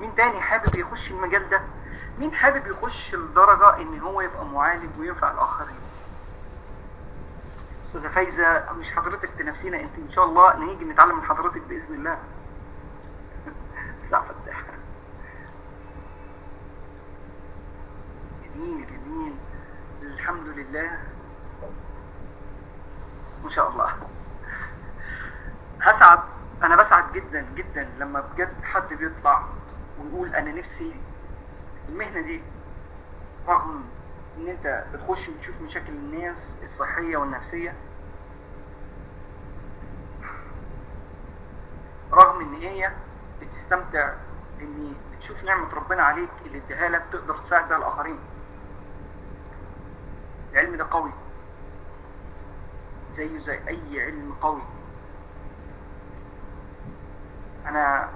مين تاني حابب يخش المجال ده؟ مين حابب يخش لدرجة إن هو يبقى معالج وينفع الآخرين؟ أستاذة فايزة مش حضرتك تنافسينا أنت؟ إن شاء الله نيجي نتعلم من حضرتك بإذن الله. الساعة فتاح جميل جميل. الحمد لله. ما شاء الله. هسعد أنا بسعد جدا جدا لما بجد حد بيطلع ويقول أنا نفسي المهنة دي رغم إن أنت بتخش وتشوف مشاكل الناس الصحية والنفسية. رغم إن هي بتستمتع إن بتشوف نعمة ربنا عليك اللي اداها لك تقدر تساعد بيها الآخرين. العلم ده قوي. زيه زي أي علم قوي. أنا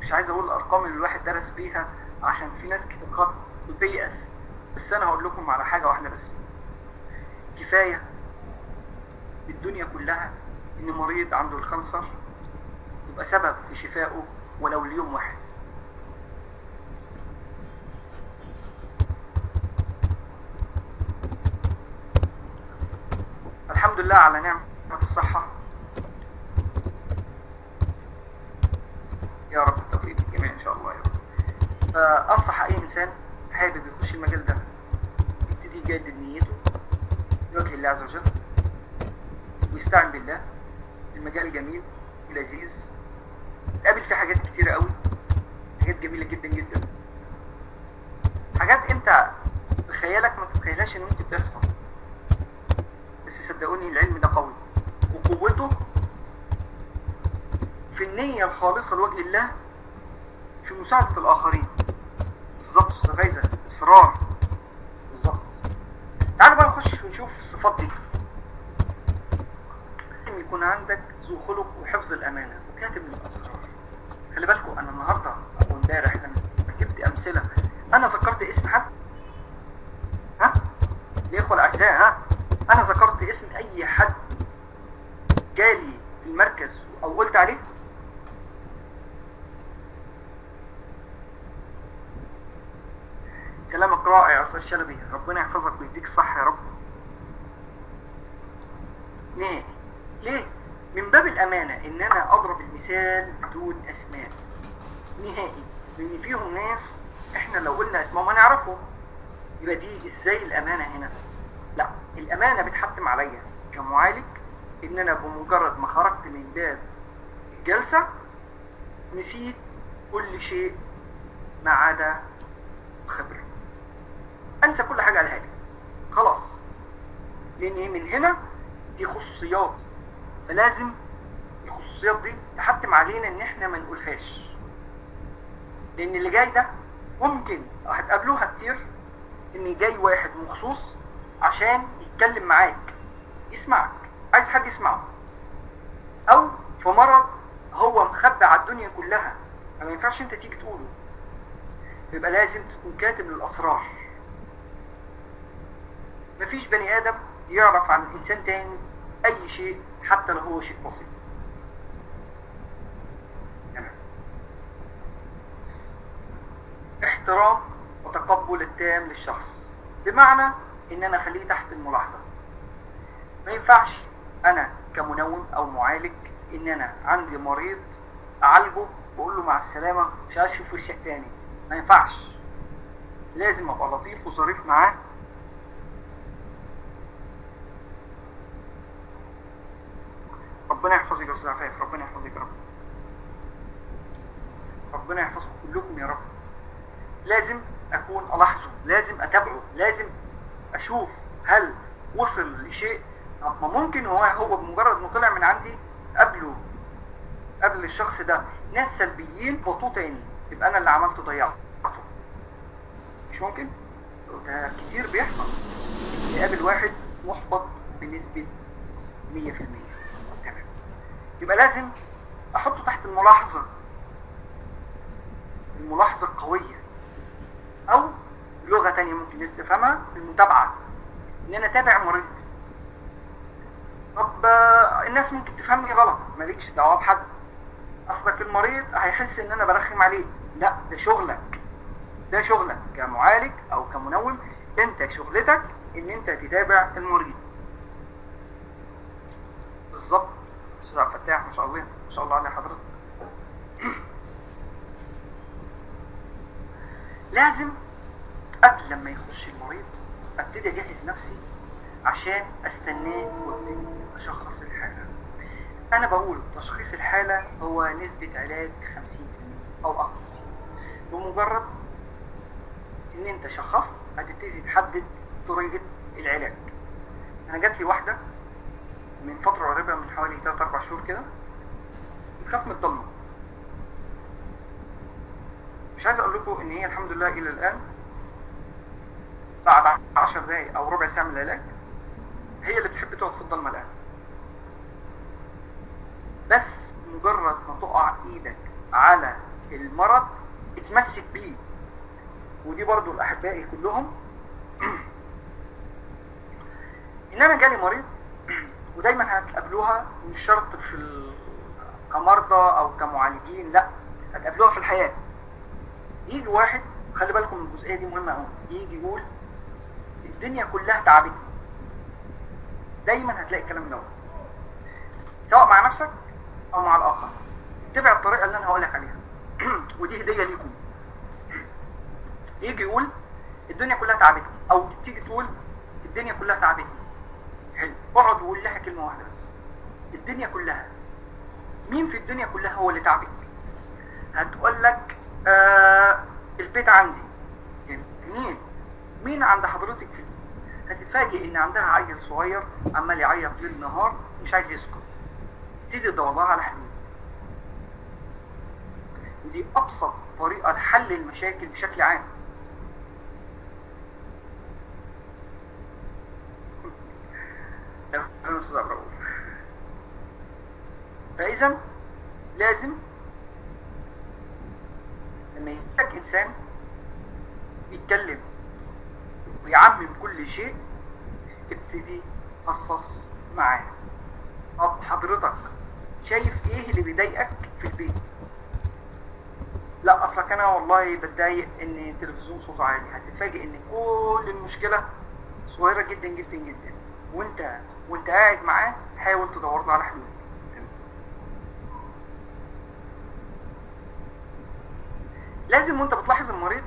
مش عايز أقول الارقام اللي الواحد درس بيها عشان في ناس كتير خط بتيأس بس أنا هقول لكم على حاجة واحدة بس. كفاية الدنيا كلها إن مريض عنده الكانسر يبقى سبب في شفائه ولو ليوم واحد. الحمد لله على نعمة الصحة. يا رب التوفيق للجميع إن شاء الله يا رب. فانصح أي إنسان حابب يخش المجال ده. يبتدي يجدد نيته لوجه الله عز وجل ويستعن بالله. المجال جميل ولذيذ. تقابل فيه حاجات كتيرة قوي حاجات جميلة جدا جدا. حاجات أنت بخيالك ما تتخيلهاش ان ممكن تحصل. بس صدقوني العلم ده قوي. وقوته في النية الخالصة لوجه الله في مساعدة الآخرين. بالظبط أستاذ فايزة. إصرار. بالظبط. تعالوا بقى نخش ونشوف الصفات دي. لازم يكون عندك ذو خلق وحفظ الأمانة وكاتب للأسرار خلي بالكم أنا النهاردة أو إمبارح لما جبت أمثلة. أنا ذكرت اسم حد. ها؟ الإخوة الأعزاء ها؟ أنا ذكرت اسم أي حد جالي في المركز أو قلت عليه؟ كلامك رائع يا أستاذ شلبي. ربنا يحفظك ويديك الصحة يا رب. نهائي ليه؟ من باب الأمانة إن أنا أضرب المثال بدون أسماء. نهائي. لأن فيهم ناس إحنا لو قلنا اسمائهم هنعرفهم. يبقى دي إزاي الأمانة هنا؟ لا الأمانة بتحتم عليا كمعالج إن أنا بمجرد ما خرجت من باب الجلسة نسيت كل شيء ما عدا الخبره انسى كل حاجة قالها لي خلاص. لأن من هنا دي خصوصيات. فلازم الخصوصيات دي تحتم علينا إن إحنا ما نقولهاش. لأن اللي جاي ده ممكن هتقابلوها كتير إن جاي واحد مخصوص عشان يتكلم معاك يسمعك عايز حد يسمعه. أو في مرض هو مخبي على الدنيا كلها ما ينفعش أنت تيجي تقوله. يبقى لازم تكون كاتب للأسرار. مفيش بني آدم يعرف عن إنسان تاني أي شيء حتى لو هو شيء بسيط. احترام وتقبل التام للشخص. بمعنى إن أنا أخليه تحت الملاحظة. ما ينفعش أنا كمنوم أو معالج إن أنا عندي مريض أعالجه وأقول له مع السلامة مش عايز أشوف وشك تاني. ما ينفعش. لازم أبقى لطيف وظريف معاه ربنا يحفظك يا أستاذ عفاف ربنا يحفظك يا رب. ربنا يحفظكم كلكم يا رب. لازم أكون ألاحظه لازم أتابعه لازم أشوف هل وصل لشيء. ما ممكن هو هو بمجرد ما طلع من عندي قبله قبل الشخص ده ناس سلبيين بطوه تاني. يبقى أنا اللي عملته ضيعته مش ممكن؟ ده كتير بيحصل. يقابل واحد محبط بنسبة 100% تمام يبقى لازم أحطه تحت الملاحظة. الملاحظة القوية أو لغة تانية ممكن الناس تفهمها المتابعة. إن أنا أتابع مريضي طب الناس ممكن تفهمني غلط. مالكش دعوة بحد. أصلك المريض هيحس إن أنا برخم عليه. لا ده شغلك. ده شغلك كمعالج أو كمنوم. أنت شغلتك إن أنت تتابع المريض. بالظبط. أستاذ عبد الفتاح ما شاء الله ما شاء الله على حضرتك. لازم قبل لما يخش المريض ابتدي اجهز نفسي عشان استناه وابتدي اشخص الحالة. أنا بقول تشخيص الحالة هو نسبة علاج 50% أو أكتر بمجرد ان انت شخصت هتبتدي تحدد طريقة العلاج. أنا جات لي واحدة من فترة قريبة من حوالي 3 4 شهور كده بتخاف من الضلمة. مش عايز أقول لكم إن هي الحمد لله إلى الآن بعد 10 دقايق أو ربع ساعة من العلاج هي اللي بتحب تقعد في الضلمة الآن. بس مجرد ما تقع إيدك على المرض اتمسك بيه. ودي برضو الاحبائي كلهم. ان أنا جالي مريض ودايما هتقابلوها مش شرط في. كمرضى أو كمعالجين لأ هتقابلوها في الحياة. يجي واحد خلي بالكم الجزئية دي مهمة قوي يجي يقول الدنيا كلها تعبتني. دايما هتلاقي الكلام ده سواء مع نفسك أو مع الآخر. اتبع الطريقة اللي أنا هقول لك عليها. ودي هدية ليكم. يجي يقول الدنيا كلها تعبتني أو تيجي تقول الدنيا كلها تعبتني. حلو اقعد وقول لها كلمة واحدة بس. الدنيا كلها. مين في الدنيا كلها هو اللي تعبك؟ هتقول لك آه البيت عندي. يعني مين؟ مين عند حضرتك في دي؟ هتتفاجئ إن عندها عيل صغير عمال يعيط ليل نهار مش عايز يسكت. تبتدي تدور لها على حلول ودي أبسط طريقة لحل المشاكل بشكل عام. تمام أستاذ عبد الرؤوف. فإذا لازم لما يجيلك إنسان بيتكلم ويعمم كل شيء ابتدي قصص معاه. طب حضرتك شايف إيه اللي بيضايقك في البيت؟ لا أصلك أنا والله بتضايق إن التلفزيون صوته عالي. هتتفاجئ إن كل المشكلة صغيرة جدا جدا جدا. وأنت وانت قاعد معاه حاول تدور له على حلول لازم وانت بتلاحظ المريض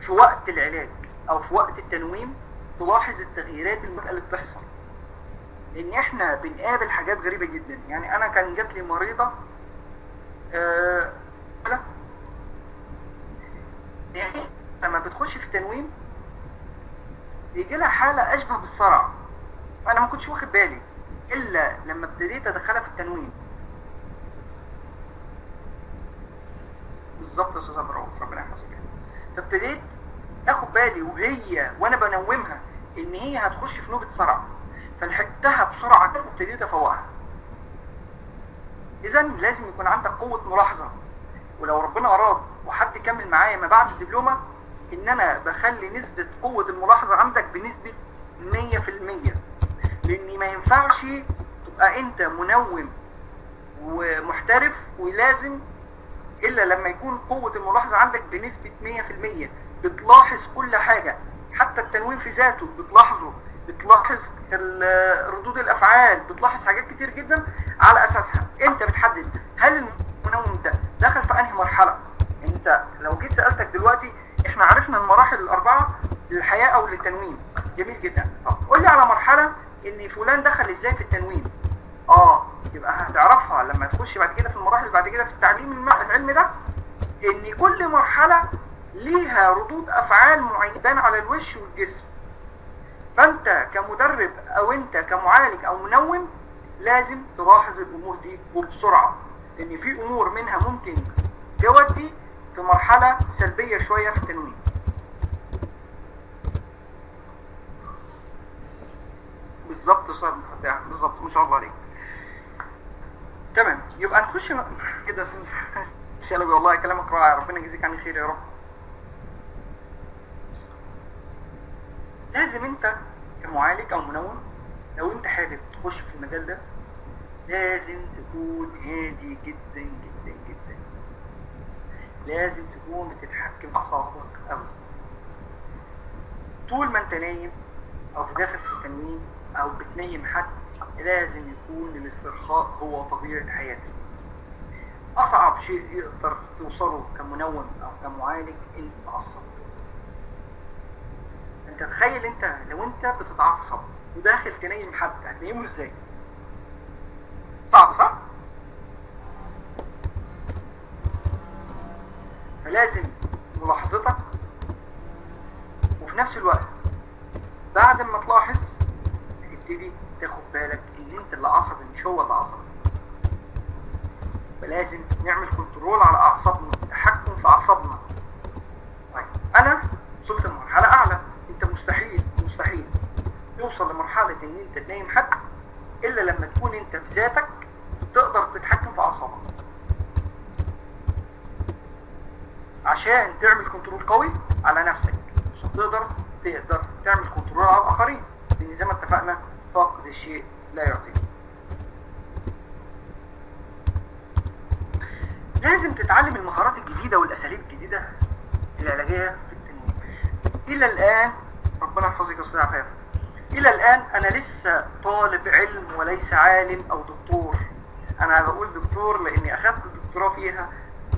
في وقت العلاج أو في وقت التنويم تلاحظ التغييرات المفاجئه اللي بتحصل. لأن إحنا بنقابل حاجات غريبة جدا. يعني أنا كان جات لي مريضة آه لا لما بتخش في التنويم بيجي لها حالة أشبه بالصرع. أنا ما كنتش واخد بالي إلا لما ابتديت أدخلها في التنويم بالظبط يا أستاذ ابو رؤوف ربنا يحفظك. فابتديت آخد بالي وهي وأنا بنومها إن هي هتخش في نوبة صرع. فلحقتها بسرعة وابتديت أفوقها. اذا لازم يكون عندك قوة ملاحظة. ولو ربنا أراد وحد كمل معايا ما بعد الدبلومة إن أنا بخلي نسبة قوة الملاحظة عندك بنسبة 100% لأن ما ينفعش تبقى أنت منوم ومحترف ولازم إلا لما يكون قوة الملاحظة عندك بنسبة 100% بتلاحظ كل حاجة. حتى التنويم في ذاته بتلاحظه. بتلاحظ ردود الأفعال. بتلاحظ حاجات كتير جدا على أساسها. أنت بتحدد هل المنوم ده دخل في أنهي مرحلة. أنت لو جيت سألتك دلوقتي إحنا عرفنا المراحل الأربعة للحياة أو للتنويم. جميل جدا. قول لي على مرحلة إن فلان دخل إزاي في التنويم آه يبقى هتعرفها لما تخش بعد كده في المراحل بعد كده في التعليم العلمي ده إن كل مرحلة ليها ردود أفعال معينة على الوش والجسم. فأنت كمدرب أو أنت كمعالج أو منوم لازم تلاحظ الأمور دي وبسرعه لأن في أمور منها ممكن تودي في مرحلة سلبية شوية في التنويم بالظبط يا أستاذ فتاح بالظبط ما شاء الله عليك. تمام. يبقى نخش كده يا أستاذ شلبي والله كلامك رائع. ربنا يجزيك عني خير يا رب. لازم أنت كمعالج أو منوم لو أنت حابب تخش في المجال ده لازم تكون هادي جدا جدا جدا. لازم تكون بتتحكم أعصابك قوي طول ما أنت نايم أو داخل في التنويم أو بتنيم حد لازم يكون الاسترخاء هو طبيعة حياتك أصعب شيء يقدر توصله كمنوم أو كمعالج انت تعصب. أنت تخيل أنت لو أنت بتتعصب وداخل تنيم حد هتنيمه إزاي؟ صعب صح؟ فلازم ملاحظتك وفي نفس الوقت بعد ما تلاحظ تبتدي تاخد بالك إن أنت اللي عصبي مش هو اللي عصبي فلازم نعمل كنترول على أعصابنا تحكم في أعصابنا. طيب أنا وصلت لمرحلة أعلى. أنت مستحيل مستحيل توصل لمرحلة إن أنت تنام حد إلا لما تكون أنت في ذاتك تقدر تتحكم في أعصابك. عشان تعمل control قوي على نفسك مش هتقدر تقدر تعمل control على الآخرين. لأن زي ما اتفقنا فاقد الشيء لا يعطيه لازم تتعلم المهارات الجديدة والأساليب الجديدة العلاجيه في التنويم إلى الآن ربنا يحفظك يا أستاذ عفاف إلى الآن أنا لسه طالب علم وليس عالم أو دكتور. أنا بقول دكتور لأني أخذت الدكتوراه فيها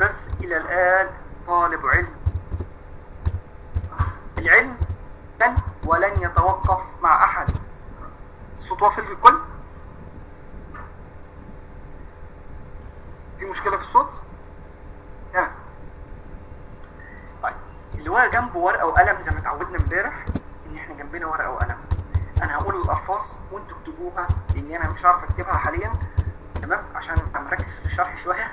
بس إلى الآن طالب علم. العلم لن ولن يتوقف مع أحد. الصوت واصل للكل في مشكلة في الصوت؟ تمام طيب اللي جنبه ورقة وقلم زي ما اتعودنا امبارح إن إحنا جنبنا ورقة وقلم. أنا هقول الألفاظ وأنتوا اكتبوها لأن أنا مش عارف أكتبها حاليا تمام؟ عشان أبقى مركز في الشرح شوية.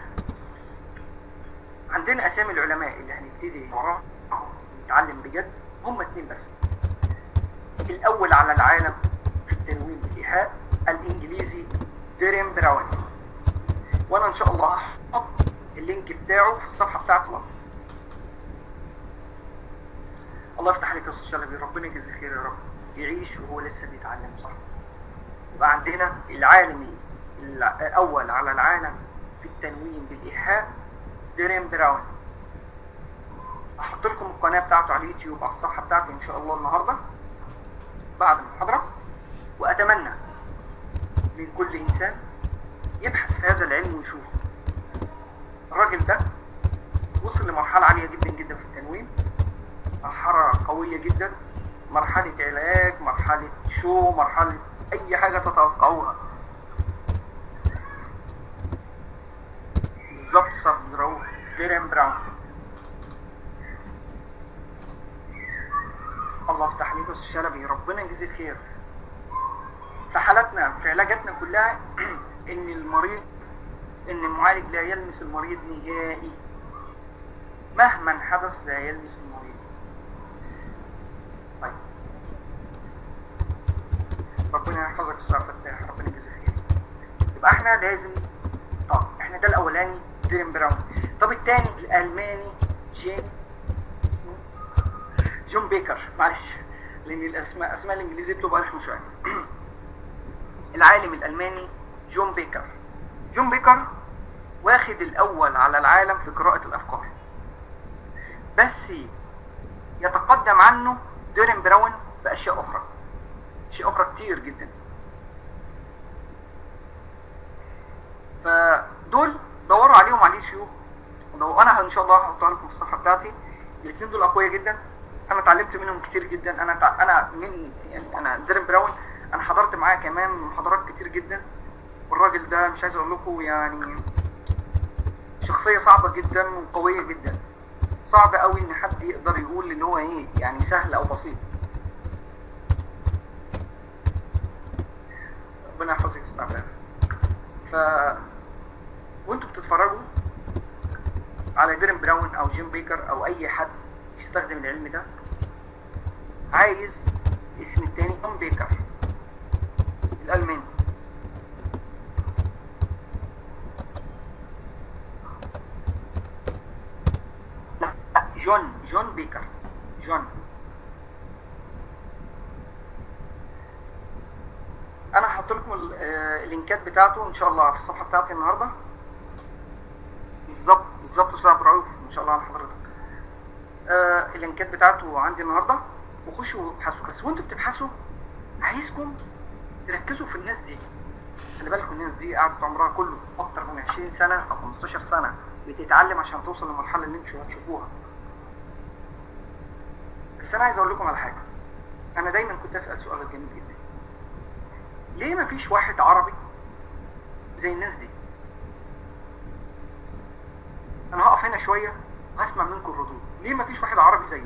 عندنا أسامي العلماء اللي هنبتدي وراهم. نتعلم بجد. هم اتنين بس. الأول على العالم في التنويم بالايحاء الإنجليزي ديرين براون. وأنا إن شاء الله هحط ال link بتاعه في الصفحة بتاعته. الله يفتح عليك يا أستاذ شلبي. ربنا يجزيه خير يا رب. يعيش وهو لسه بيتعلم صح؟ يبقى عندنا العالم الأول على العالم في التنويم بالإيحاء ديرين براون. هحط لكم القناة بتاعته على اليوتيوب على الصفحة بتاعتي إن شاء الله النهارده. بعد المحاضرة. وأتمنى من كل إنسان يبحث في هذا العلم ويشوف الراجل ده وصل لمرحلة عالية جدا جدا في التنويم مرحلة قوية جدا مرحلة علاج مرحلة شو مرحلة أي حاجة تتوقعوها. بالظبط صح رؤوف ديرين براون. الله يفتح عليك أستاذ شلبي ربنا يجزيك خير. في حالاتنا في علاجاتنا كلها إن المريض إن المعالج لا يلمس المريض نهائي. مهما حدث لا يلمس المريض. طيب. ربنا يحفظك أستاذ فتاح. ربنا يجزيك خير. يبقى إحنا لازم طب إحنا ده الأولاني ديرين براون. طب الثاني الألماني جين جون بيكر. معلش لأن الأسماء اسماء الانجليزي بتبقى رخمة شوية. العالم الألماني جون بيكر. جون بيكر واخد الأول على العالم في قراءة الأفكار. بس يتقدم عنه ديرين براون بأشياء أخرى. أشياء أخرى كتير جدا. فدول دوروا عليهم على اليوتيوب. وأنا إن شاء الله هحطها لكم في الصفحة بتاعتي. الاثنين دول أقوياء جدا. أنا اتعلمت منهم كتير جدا. أنا. أنا من يعني أنا ديرن براون أنا حضرت معاه كمان محاضرات كتير جدا والراجل ده مش عايز أقول لكم يعني شخصية صعبة جدا وقوية جدا. صعب قوي إن حد يقدر يقول إن هو إيه يعني سهل أو بسيط. ربنا يحفظك استعفاف ف وأنتوا بتتفرجوا على ديرن براون أو جيم بيكر أو أي حد يستخدم العلم ده؟ عايز اسم التاني توم بيكر. الالماني لا جون جون بيكر جون. أنا هحط لكم اللينكات بتاعته إن شاء الله في الصفحة بتاعتي النهارده. بالظبط بالظبط أستاذ عبد الرؤوف إن شاء الله على حضرتك. آه اللينكات بتاعته عندي النهارده. وخشوا ابحثوا بس وانتوا بتبحثوا عايزكم تركزوا في الناس دي. خلي بالكم الناس دي قعدت عمرها كله أكتر من 20 سنة أو 15 سنة بتتعلم عشان توصل للمرحلة اللي أنتوا هتشوفوها. بس أنا عايز أقول لكم على حاجة. أنا دايما كنت أسأل سؤال جميل جدا. ليه ما فيش واحد عربي زي الناس دي؟ أنا هقف هنا شوية وهسمع منكم الردود. ليه ما فيش واحد عربي زيه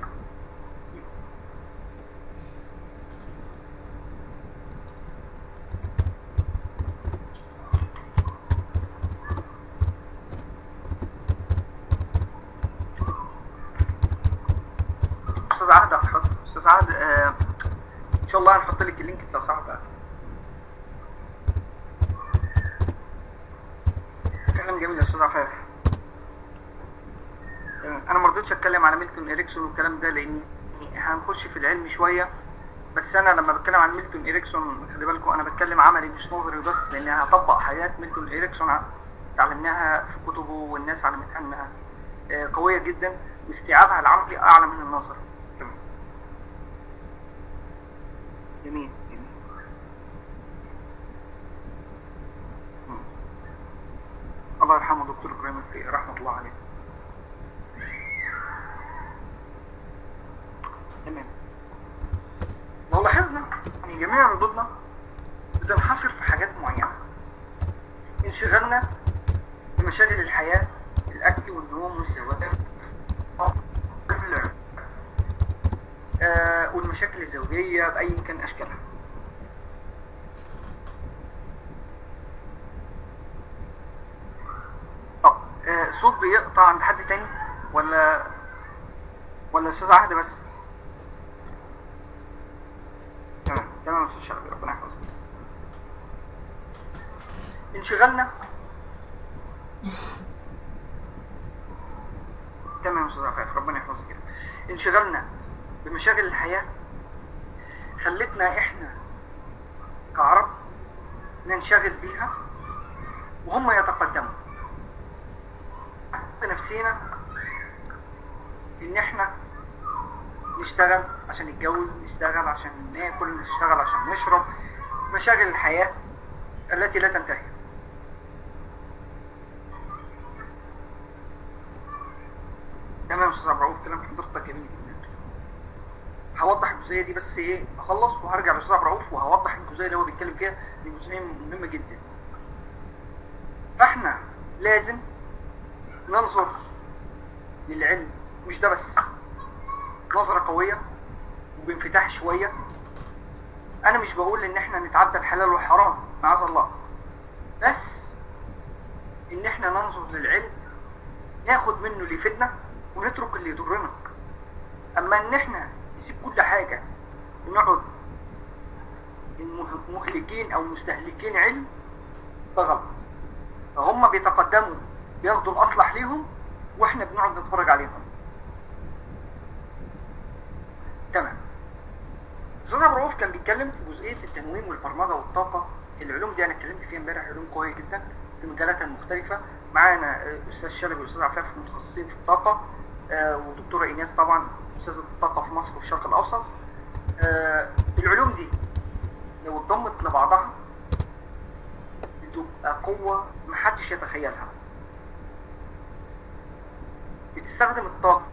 أستاذ عهد هحط أستاذ عهد آه ان شاء الله بتاعتي كلام جميل يا أستاذ عفاف. أنا ما رضيتش أتكلم على ميلتون إريكسون والكلام ده لأني هنخش في العلم شوية بس أنا لما بتكلم عن ميلتون إريكسون خلي بالكم أنا بتكلم عملي مش نظري بس لأن هطبق حياه ميلتون إريكسون اتعلمناها في كتبه والناس علمتها انها قوية جدا واستيعابها العملي أعلى من النظري جميل جميل الله يرحمه دكتور إبراهيم الفقي رحمه الله عليه تمام. لو لاحظنا إن جميع ردودنا بتنحصر في حاجات معينة. انشغالنا بمشاغل الحياة الأكل والنوم والزواج. آه والمشاكل الزوجية بأي كان اشكالها طب آه صوت بيقطع عند حد تاني؟ ولا ولا أستاذ عهد بس؟ تمام تمام يا أستاذ شربي ربنا يحفظك. انشغالنا تمام يا أستاذ عفاف ربنا يحفظك كده انشغالنا بمشاغل الحياة. خلتنا إحنا كعرب ننشغل بيها وهم يتقدموا بنفسينا إن إحنا نشتغل عشان نتجوز نشتغل عشان ناكل نشتغل عشان نشرب مشاغل الحياة التي لا تنتهي. تمام يا أستاذ عبد الرؤوف؟ كلام حضرتك جميل جدا. هوضح الجزئية دي بس إيه أخلص وهرجع للاستاذ عبد الرؤوف وهوضح الجزئية اللي هو بيتكلم فيها دي جزئية مهمة جدا. فإحنا لازم ننظر للعلم مش ده بس. نظرة قوية وبانفتاح شوية. أنا مش بقول إن إحنا نتعدى الحلال والحرام معاذ الله. بس إن إحنا ننظر للعلم ناخد منه اللي يفيدنا ونترك اللي يضرنا. أما إن إحنا نسيب كل حاجة ونقعد مهلكين أو مستهلكين علم ده غلط. فهم بيتقدموا بياخدوا الأصلح ليهم وإحنا بنقعد نتفرج عليهم. تمام. أستاذ ابو كان بيتكلم في جزئية التنويم والبرمجة والطاقة. العلوم دي أنا اتكلمت فيها امبارح علوم قوية جدا في مجالاتها المختلفه معانا أستاذ شلبي وأستاذ عفاف متخصصين في الطاقة ودكتورة إيناس طبعا أستاذة الطاقة في مصر وفي الشرق الأوسط. العلوم دي لو اتضمت لبعضها بتبقى قوة محدش يتخيلها. بتستخدم الطاقة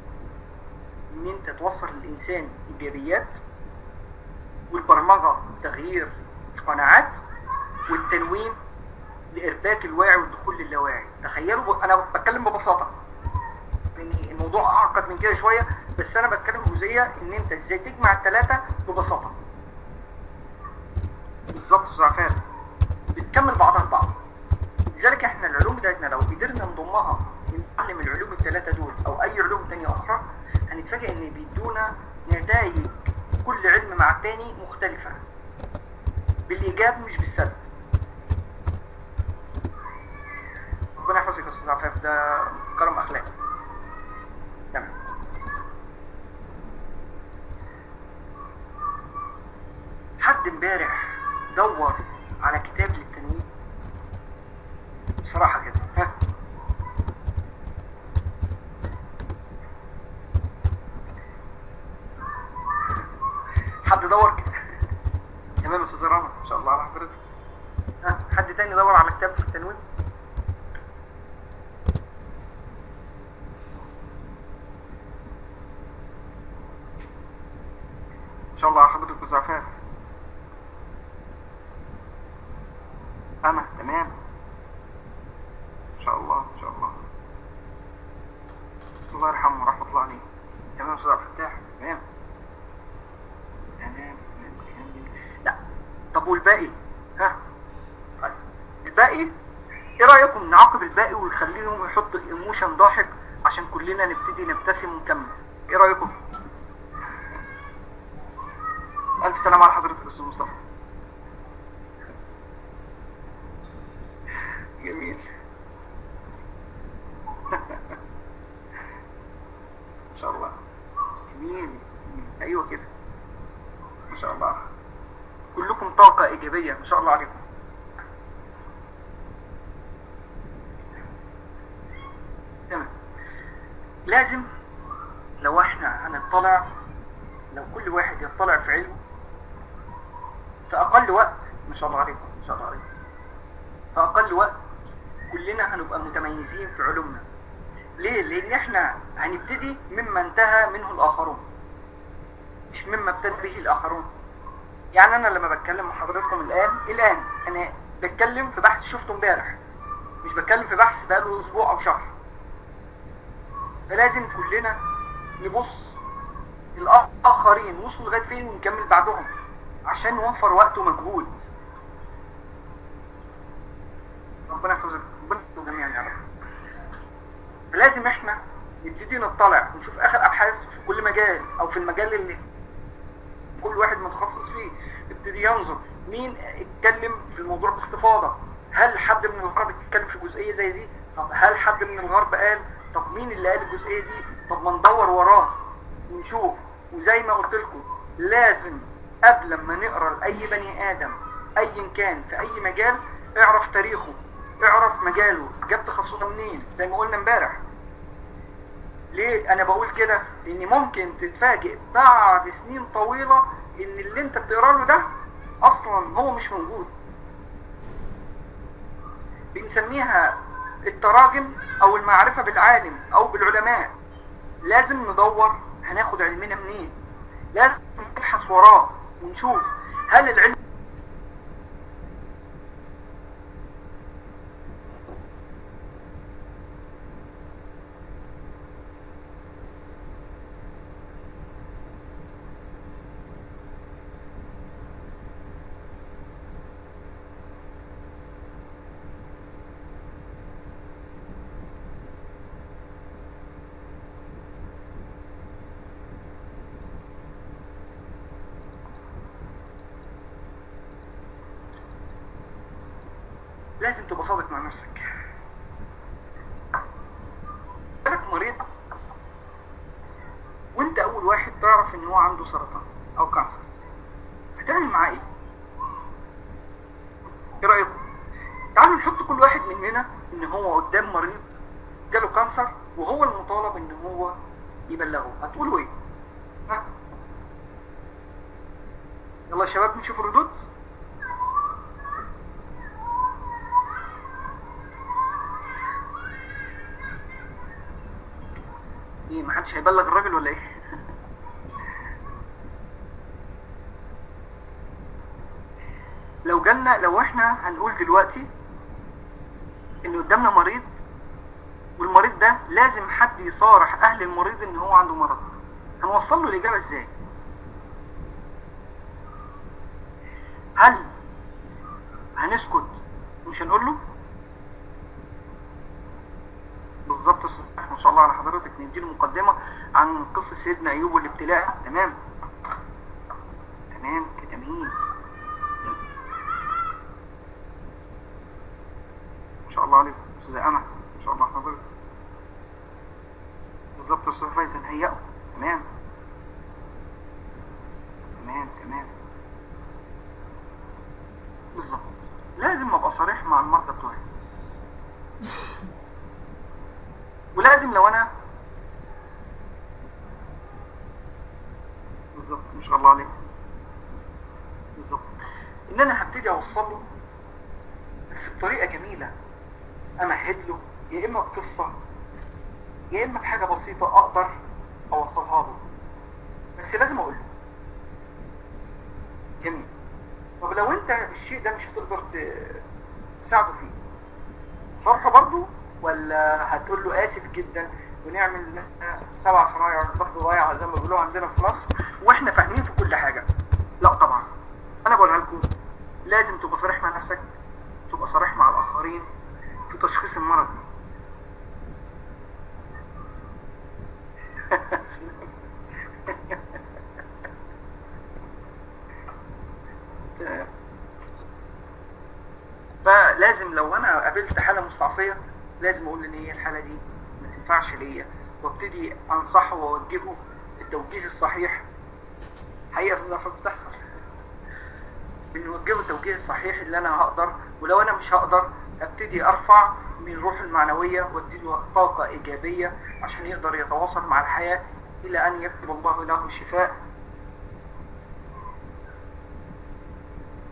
إن أنت توصل للإنسان إيجابيات والبرمجة تغيير القناعات والتنويم لإرباك الواعي والدخول للاواعي. تخيلوا أنا بتكلم ببساطة. ان الموضوع أعقد من كده شوية بس أنا بتكلم جزئيه إن أنت إزاي تجمع الثلاثه ببساطة. بالظبط أستاذ بتكمل بعضها البعض لذلك إحنا العلوم بتاعتنا لو قدرنا نضمها ونتعلم العلوم الثلاثه دول أو أي علوم ثانية أخرى هنتفاجئ إن بيدونا نتائج كل علم مع التاني مختلفة. بالإيجاب مش بالسلب. ربنا يحفظك يا أستاذ عفاف ده كرم أخلاقي. تمام. حد امبارح دور على كتاب للتنوين بصراحة كده ها؟ حد دور كده؟ تمام يا أستاذ رامي ما شاء الله على حضرتك. ها؟ حد تاني دور على كتاب في التنوين؟ ما شاء الله على حضرتك أستاذ عفاف. أنا؟ تمام. إن شاء الله إن شاء الله. الله يرحمه ورحمة الله عليه. تمام أستاذ عبد الفتاح؟ تمام. لا. طب والباقي؟ ها؟ الباقي؟ إيه رأيكم نعاقب الباقي ونخليهم يحطوا ايموشن ضاحك عشان كلنا نبتدي نبتسم ونكمل؟ إيه رأيكم؟ ألف سلام على حضرتك أستاذ مصطفى. جميل ان شاء الله. جميل أيوه كده. ما شاء الله. كلكم طاقة إيجابية. ما شاء الله عليكم. تمام. لازم لو إحنا هنطلع لو كل واحد يطلع في علمه في أقل وقت ما شاء الله عليكم ما شاء الله عليكم في أقل وقت كلنا هنبقى متميزين في علومنا. ليه؟ لأن إحنا هنبتدي مما انتهى منه الآخرون مش مما ابتدى به الآخرون. يعني أنا لما بتكلم مع حضراتكم الآن الآن أنا بتكلم في بحث شفته امبارح مش بتكلم في بحث بقاله أسبوع أو شهر. فلازم كلنا نبص الآخرين وصلوا لغاية فين ونكمل بعدهم؟ عشان نوفر وقت ومجهود. ربنا يحفظك. ربنا يحفظكم جميعا يا رب. لازم إحنا نبتدي نطلع ونشوف آخر أبحاث في كل مجال أو في المجال اللي كل واحد متخصص فيه. يبتدي ينظر مين اتكلم في الموضوع باستفاضة. هل حد من الغرب اتكلم في جزئية زي دي؟ طب هل حد من الغرب قال طب مين اللي قال الجزئية دي؟ طب ما ندور وراه ونشوف. وزي ما قلت لكم لازم قبل ما نقرأ لأي بني آدم ايا كان في أي مجال اعرف تاريخه. اعرف مجاله جاب تخصصه منين؟ زي ما قلنا امبارح. ليه أنا بقول كده؟ ان ممكن تتفاجئ بعد سنين طويلة إن اللي أنت بتقرأ له ده أصلا هو مش موجود. بنسميها التراجم أو المعرفة بالعالم أو بالعلماء. لازم ندور هناخد علمنا منين. لازم نبحث وراه ونشوف هل العلم لازم تبقى صادق مع نفسك. لك مريض وأنت أول واحد تعرف إن هو عنده سرطان أو cancer هتعمل معاه إيه إيه رايكم تعالوا نحط كل واحد مننا ان هو قدام مريض جاله cancer وهو المطالب ان هو يبلغه هتقولوا إيه ها يلا يا شباب نشوف الردود إيه محدش هيبلغ الراجل ولا إيه لو جالنا لو إحنا هنقول دلوقتي إن قدامنا مريض والمريض ده لازم حد يصارح أهل المريض إن هو عنده مرض. هنوصل له الإجابة إزاي؟ هل هنسكت؟ مش هنقول له؟ بالظبط ما شاء الله على حضرتك نديله مقدمة عن قصة سيدنا أيوب والابتلاء. تمام؟ تمام كده مين ما شاء الله استاذه امل ما شاء الله حضرتك بالظبط أستاذ فايز هنهيئه. تمام. تمام تمام. بالظبط. لازم أبقى صريح مع المرضى بتوعي. ولازم لو أنا بالظبط ما شاء الله عليك. بالظبط. إن أنا هبتدي اوصل له بس بطريقه جميله امهد له يا إما بقصه يا إما بحاجة بسيطة أقدر أوصلها له. بس لازم أقول له. جميل. طب لو أنت الشيء ده مش هتقدر تساعده فيه صرحه برضه؟ ولا هتقول له آسف جدا ونعمل سبع صنايع بخت ضايع زي ما بيقولوا عندنا في مصر وإحنا فاهمين في كل حاجة؟ لا طبعا. أنا بقولها لكم لازم تبقى صريح مع نفسك تبقى صريح مع الآخرين في تشخيص المرض. فلازم لو أنا قابلت حالة مستعصية لازم أقول إن هي الحالة دي ما تنفعش ليا. وأبتدي أنصحه وأوجهه التوجيه الصحيح. حقيقة في الظرفات بتحصل. بنوجهه التوجيه الصحيح اللي أنا هقدر ولو أنا مش هقدر أبتدي أرفع من روحه المعنوية وأديله طاقة إيجابية عشان يقدر يتواصل مع الحياة إلى أن يكتب الله له الشفاء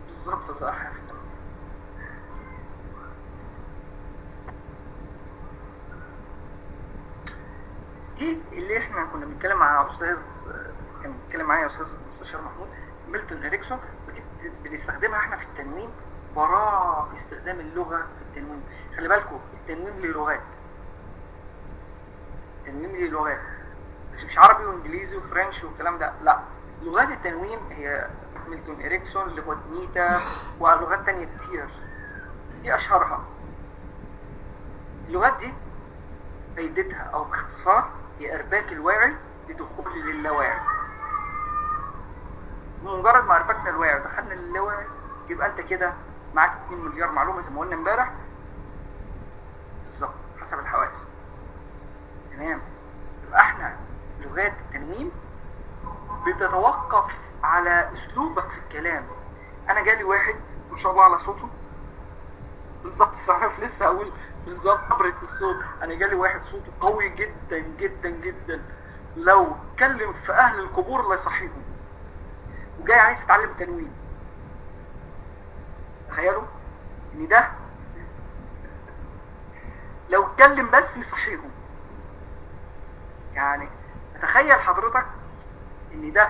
بالظبط صح دي اللي إحنا كنا بنتكلم مع أستاذ كان بيتكلم معايا أستاذ مستشار محمود ميلتون إريكسون ودي بنستخدمها إحنا في التنويم براء استخدام اللغة في التنويم. خلي بالكم التنويم ليه لغات التنويم ليه لغات بس مش عربي وإنجليزي وفرنش والكلام ده. لا لغات التنويم هي ميلتون إريكسون لغة نيتا ولغات تانية كتير. دي أشهرها. اللغات دي فايدتها أو باختصار هي إرباك الواعي لدخول للاواعي. بمجرد ما أربكنا الواعي ودخلنا للاواعي يبقى أنت كده معاك 2 مليار معلومة زي ما قلنا امبارح. بالظبط حسب الحواس. تمام. يبقى إحنا لغات التنويم بتتوقف على أسلوبك في الكلام. أنا جالي واحد ما شاء الله على صوته. بالظبط صحيح لسه أقول بالظبط نبرة الصوت. أنا جالي واحد صوته قوي جدا جدا جدا. لو اتكلم في أهل القبور لا يصحيهم. وجاي عايز يتعلم تنوين. تخيلوا إن ده لو اتكلم بس يصحيهم. يعني تخيل حضرتك إن ده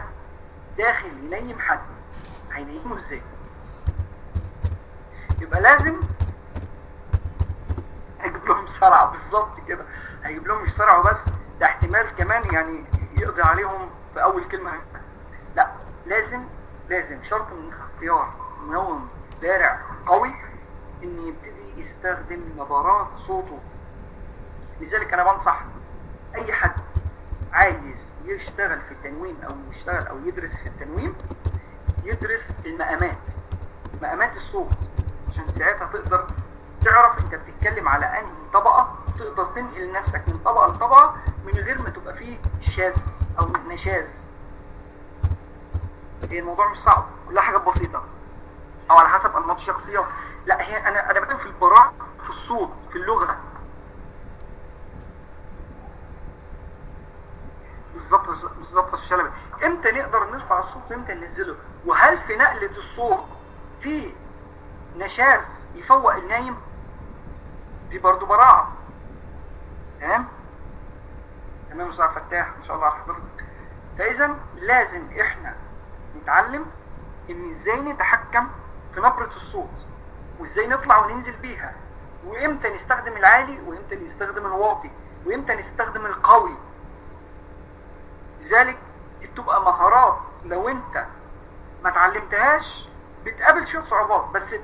داخل ينيم حد هينيمه إزاي؟ يبقى لازم هيجيب لهم صرع بالظبط كده. هيجيب لهم مش صرع وبس ده احتمال كمان يعني يقضي عليهم في أول كلمة. لا لازم لازم شرط من اختيار منوم بارع قوي إن يبتدي يستخدم نبرات صوته. لذلك أنا بنصح أي حد عايز يشتغل في التنويم أو يشتغل أو يدرس في التنويم يدرس المقامات مقامات الصوت عشان ساعتها تقدر تعرف أنت بتتكلم على أنهي طبقة تقدر تنقل نفسك من طبقة لطبقة من غير ما تبقى فيه شاذ أو نشاز هي الموضوع مش صعب كلها حاجات بسيطة. أو على حسب أنماط الشخصيه لا هي أنا أنا بتكلم في البراعه في الصوت في اللغة. بالظبط بالظبط الشلبي إمتى نقدر نرفع الصوت وإمتى ننزله؟ وهل في نقله الصوت في نشاز يفوق النايم؟ دي برضو براعة. تمام؟ تمام أستاذ فتاح ما شاء الله على حضرتك. فإذا لازم إحنا نتعلم إن إزاي نتحكم في نبرة الصوت وإزاي نطلع وننزل بيها وإمتى نستخدم العالي وإمتى نستخدم الواطي وإمتى نستخدم القوي. لذلك بتبقى مهارات لو انت ما اتعلمتهاش بتقابل شوية صعوبات. بس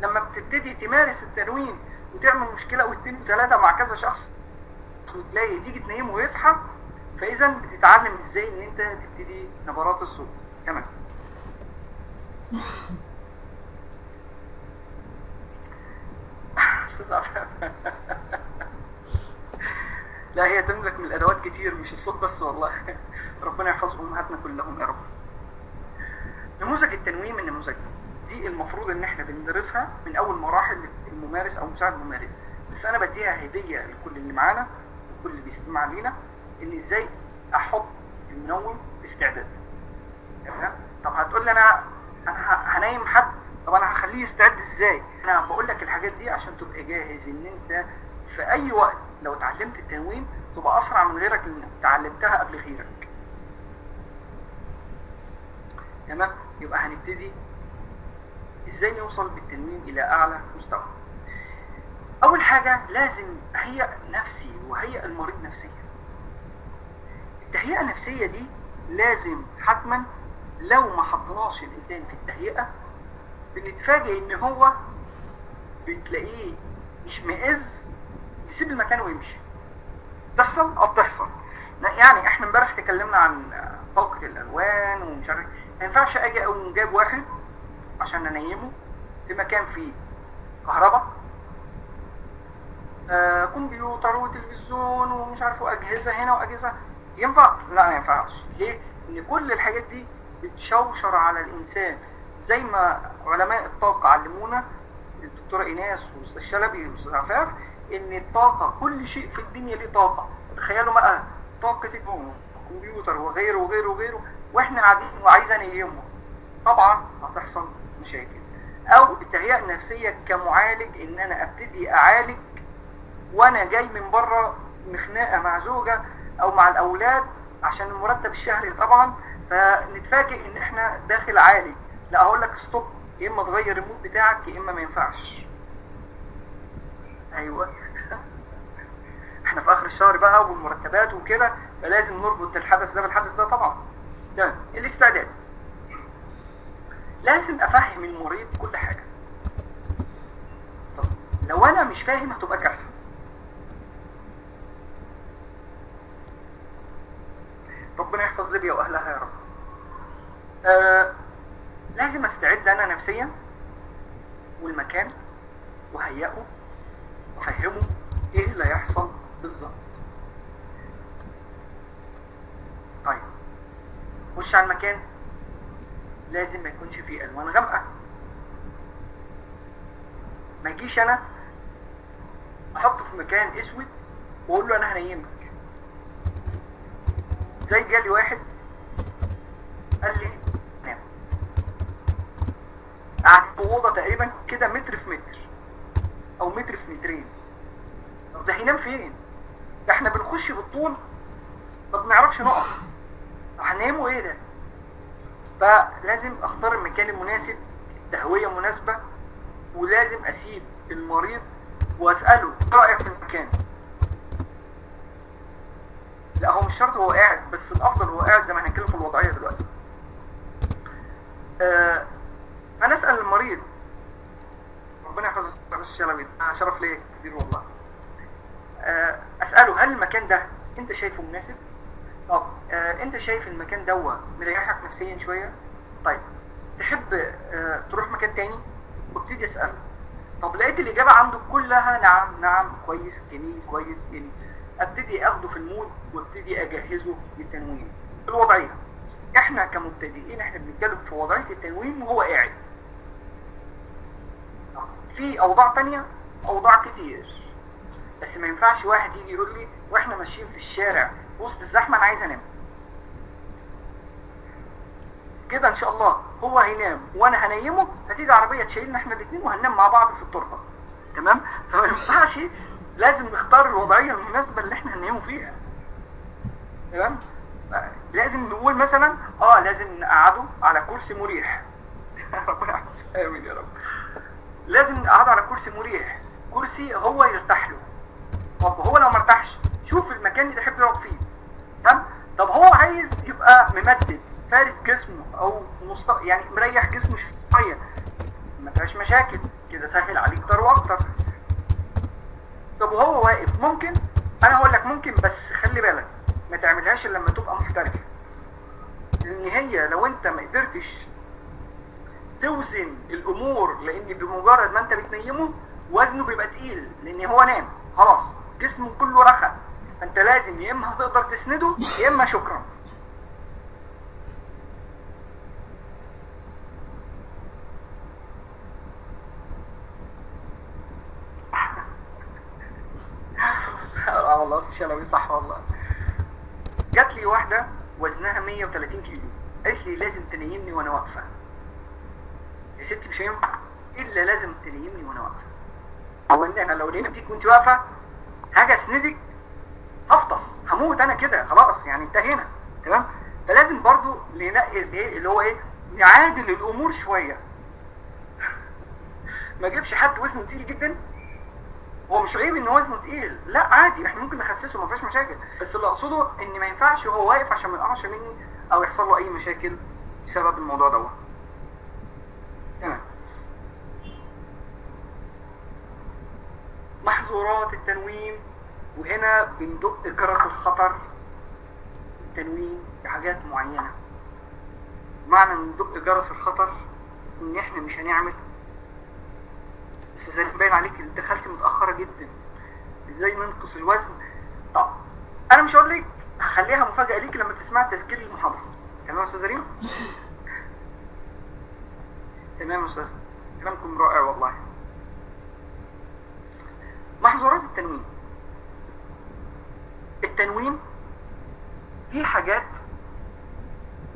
لما بتبتدي تمارس التنوين وتعمل مشكلة واثنين وثلاثه مع كذا شخص وتلاقي تيجي تنيمه ويصحى فإذا بتتعلم إزاي إن أنت تبتدي نبرات الصوت. تمام. أستاذ لا هي تملك من الأدوات كتير مش الصوت بس والله. ربنا يحفظ أمهاتنا كلهم يا رب. نموذج التنويم النموذج دي المفروض إن إحنا بندرسها من أول مراحل الممارس أو مساعد الممارس بس أنا بديها هدية لكل اللي معانا وكل اللي بيستمع لينا إن إزاي أحط المنوم في استعداد. تمام؟ طب هتقول لي أنا أنا هنايم حد؟ طب أنا هخليه يستعد إزاي؟ أنا بقول لك الحاجات دي عشان تبقى جاهز إن أنت في أي وقت لو اتعلمت التنويم تبقى أسرع من غيرك لانك اتعلمتها قبل غيرك. تمام؟ يبقى هنبتدي إزاي نوصل بالتنويم إلى أعلى مستوى؟ أول حاجة لازم اهيئ نفسي وهيئ المريض نفسيا. التهيئة النفسية دي لازم حتما لو ما حطيناش الإنسان في التهيئة بنتفاجئ إن هو بتلاقيه يشمئز يسيب المكان ويمشي. تحصل آه بتحصل يعني إحنا امبارح تكلمنا عن طاقه الألوان ومش عارف ما ينفعش أجي أقوم جايب واحد عشان أنيمه في مكان فيه كهرباء. آه كمبيوتر وتلفزيون ومش عارف وأجهزة هنا وأجهزة. ينفع؟ لا ما ينفعش. ليه؟ إن كل الحاجات دي بتشوشر على الإنسان. زي ما علماء الطاقة علمونا الدكتورة إيناس وأستاذ شلبي وأستاذ عفاف إن الطاقة كل شيء في الدنيا ليه طاقة. تخيلوا بقى طاقة الكمبيوتر وغيره وغيره وغيره وإحنا قاعدين وعايز انيمه طبعا هتحصل مشاكل. أو التهيئة النفسية كمعالج إن أنا أبتدي أعالج وأنا جاي من بره مخناقة مع زوجة أو مع الأولاد عشان المرتب الشهري طبعا فنتفاجئ إن إحنا داخل عالي. لا هقول لك stop يا إما تغير ال mood بتاعك يا إما ما ينفعش. أيوه. إحنا في آخر الشهر بقى والمرتبات وكده فلازم نربط الحدث ده بالحدث ده طبعا. تمام. الاستعداد. لازم أفهم المريض كل حاجة. طب لو أنا مش فاهم هتبقى كارثة. ربنا يحفظ ليبيا وأهلها يا رب. آه لازم أستعد أنا نفسيا والمكان وهيئه وافهمه إيه اللي هيحصل بالظبط. طيب خش على المكان. لازم ما يكونش فيه ألوان غامقة. ما يجيش أنا أحطه في مكان أسود وأقول له أنا هنيمك. زي جالي واحد قال لي نام. قعد في أوضة تقريبا كده متر في متر. أو متر في مترين. طب ده هينام فين؟ ده إحنا بنخش بالطول ما بنعرفش نقف. طب هننامه إيه ده؟ فلازم أختار المكان المناسب تهوية مناسبة ولازم أسيب المريض وأسأله إيه رأيك في المكان؟ لا هو مش شرط هو قاعد بس الأفضل هو قاعد زي ما هنتكلم في الوضعية دلوقتي. آه أنا اسأل المريض ربنا يحفظك يا الشلبي شرف. ليا كبير والله. آه أسأله هل المكان ده أنت شايفه مناسب؟ طب آه أنت شايف المكان دوا مريحك نفسيا شوية؟ طيب تحب آه تروح مكان تاني؟ وابتدي أسأله. طب لقيت الإجابة عنده كلها نعم نعم كويس جميل كويس جميل. أبتدي أخده في المود وابتدي أجهزه للتنويم. الوضعية. إحنا كمبتدئين إحنا بنتكلم في وضعية التنويم وهو قاعد. في أوضاع تانية أوضاع كتير. بس ما ينفعش واحد يجي يقول لي وإحنا ماشيين في الشارع في وسط الزحمة أنا عايز أنام. كده إن شاء الله هو هينام وأنا هنيمه هتيجي عربية تشيلنا إحنا الاثنين وهننام مع بعض في التربة. تمام؟ فما ينفعش لازم نختار الوضعية المناسبة اللي إحنا هننامه فيها. تمام؟ لازم نقول مثلا آه لازم نقعده على كرسي مريح. ربنا آمين يا رب. لازم نقعده على كرسي مريح. كرسي هو يرتاح له. طب هو لو مرتاحش شوف المكان اللي يحب يقعد فيه. تمام؟ طب هو عايز يبقى ممدد فارد جسمه أو مست... يعني مريح جسمه شوية. ما فيهاش مشاكل. كده سهل عليه أكتر. وأكتر طب وهو واقف ممكن؟ أنا هقول لك ممكن بس خلي بالك ما تعملهاش إلا لما تبقى محترف. لأن هي لو أنت ما قدرتش توزن الأمور لأن بمجرد ما أنت بتنيمه وزنه بيبقى تقيل لأن هو نام. خلاص جسمه كله رخى. فأنت لازم يا إما هتقدر تسنده يا إما شكرا. آه والله بس شلوي صح والله. جات لي واحدة وزنها 130 كيلو. قالت لي لازم تنيمني وأنا واقفة. يا ستي مش هينفع. إلا لازم تنيمني وأنا واقفة. هو إن أنا لو نمتك وانت واقفة هاجي اسندك هفطس هموت أنا كده خلاص يعني انتهينا تمام؟ فلازم برضو ننقي الايه اللي هو إيه؟ نعادل الأمور شوية. ما اجيبش حد وزنه تقيل جدا. هو مش عيب إن وزنه تقيل. لا عادي إحنا ممكن نخسسه ما فيهاش مشاكل. بس اللي أقصده إن ما ينفعش وهو واقف عشان ما يقعش مني أو يحصل له أي مشاكل بسبب الموضوع دوت تمام محظورات التنويم وهنا بندق جرس الخطر التنويم في حاجات معينة. معنى ندق جرس الخطر إن إحنا مش هنعمل. بس زي باين عليك دخلت متأخرة جدا. إزاي ننقص الوزن؟ طب أنا مش هقول لك هخليها مفاجأة ليك لما تسمع تسجيل المحاضرة. تمام يا أستاذ ريم تمام يا أستاذ. كلامكم رائع والله. محظورات التنويم. التنويم في حاجات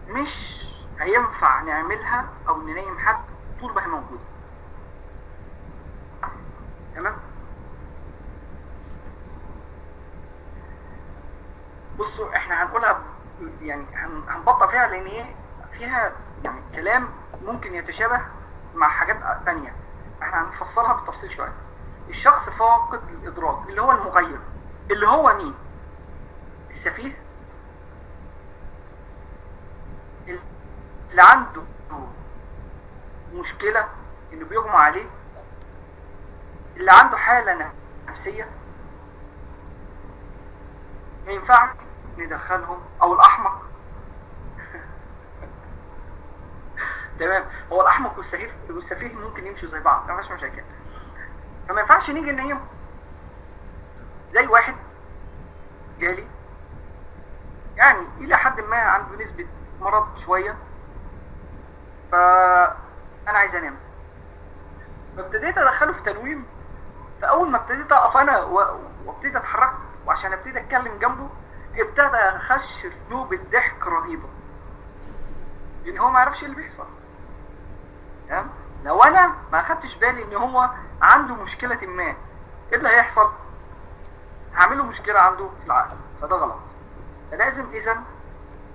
مش هينفع نعملها أو ننيم حد طول ما هي موجودة. تمام؟ بصوا إحنا هنقولها يعني هنبطأ فيها لأن هي فيها يعني كلام ممكن يتشابه مع حاجات تانية. إحنا هنفصلها بالتفصيل شوية. الشخص فاقد الإدراك اللي هو المغير. اللي هو مين؟ السفيه. اللي عنده مشكلة إنه بيغمى عليه. اللي عنده حالة نفسية. ما ينفعش ندخلهم أو الأحمق. تمام. هو الأحمق والسفيه والسفيه ممكن يمشوا زي بعض ما فيش مشاكل. فما ينفعش نيجي ننيم زي واحد جالي. يعني إلى حد ما عنده نسبة مرض شوية. فانا عايز أنام. فابتديت أدخله في تنويم. فأول ما ابتديت أقف أنا وابتدي أتحرك وعشان ابتدي أتكلم جنبه ابتدى خش في نوبه ضحك رهيبة. لأن هو ما يعرفش اللي بيحصل. تمام؟ لو أنا ما أخدتش بالي إن هو عنده مشكلة ما إيه اللي هيحصل؟ هعمله مشكلة عنده في العقل فده غلط. فلازم اذا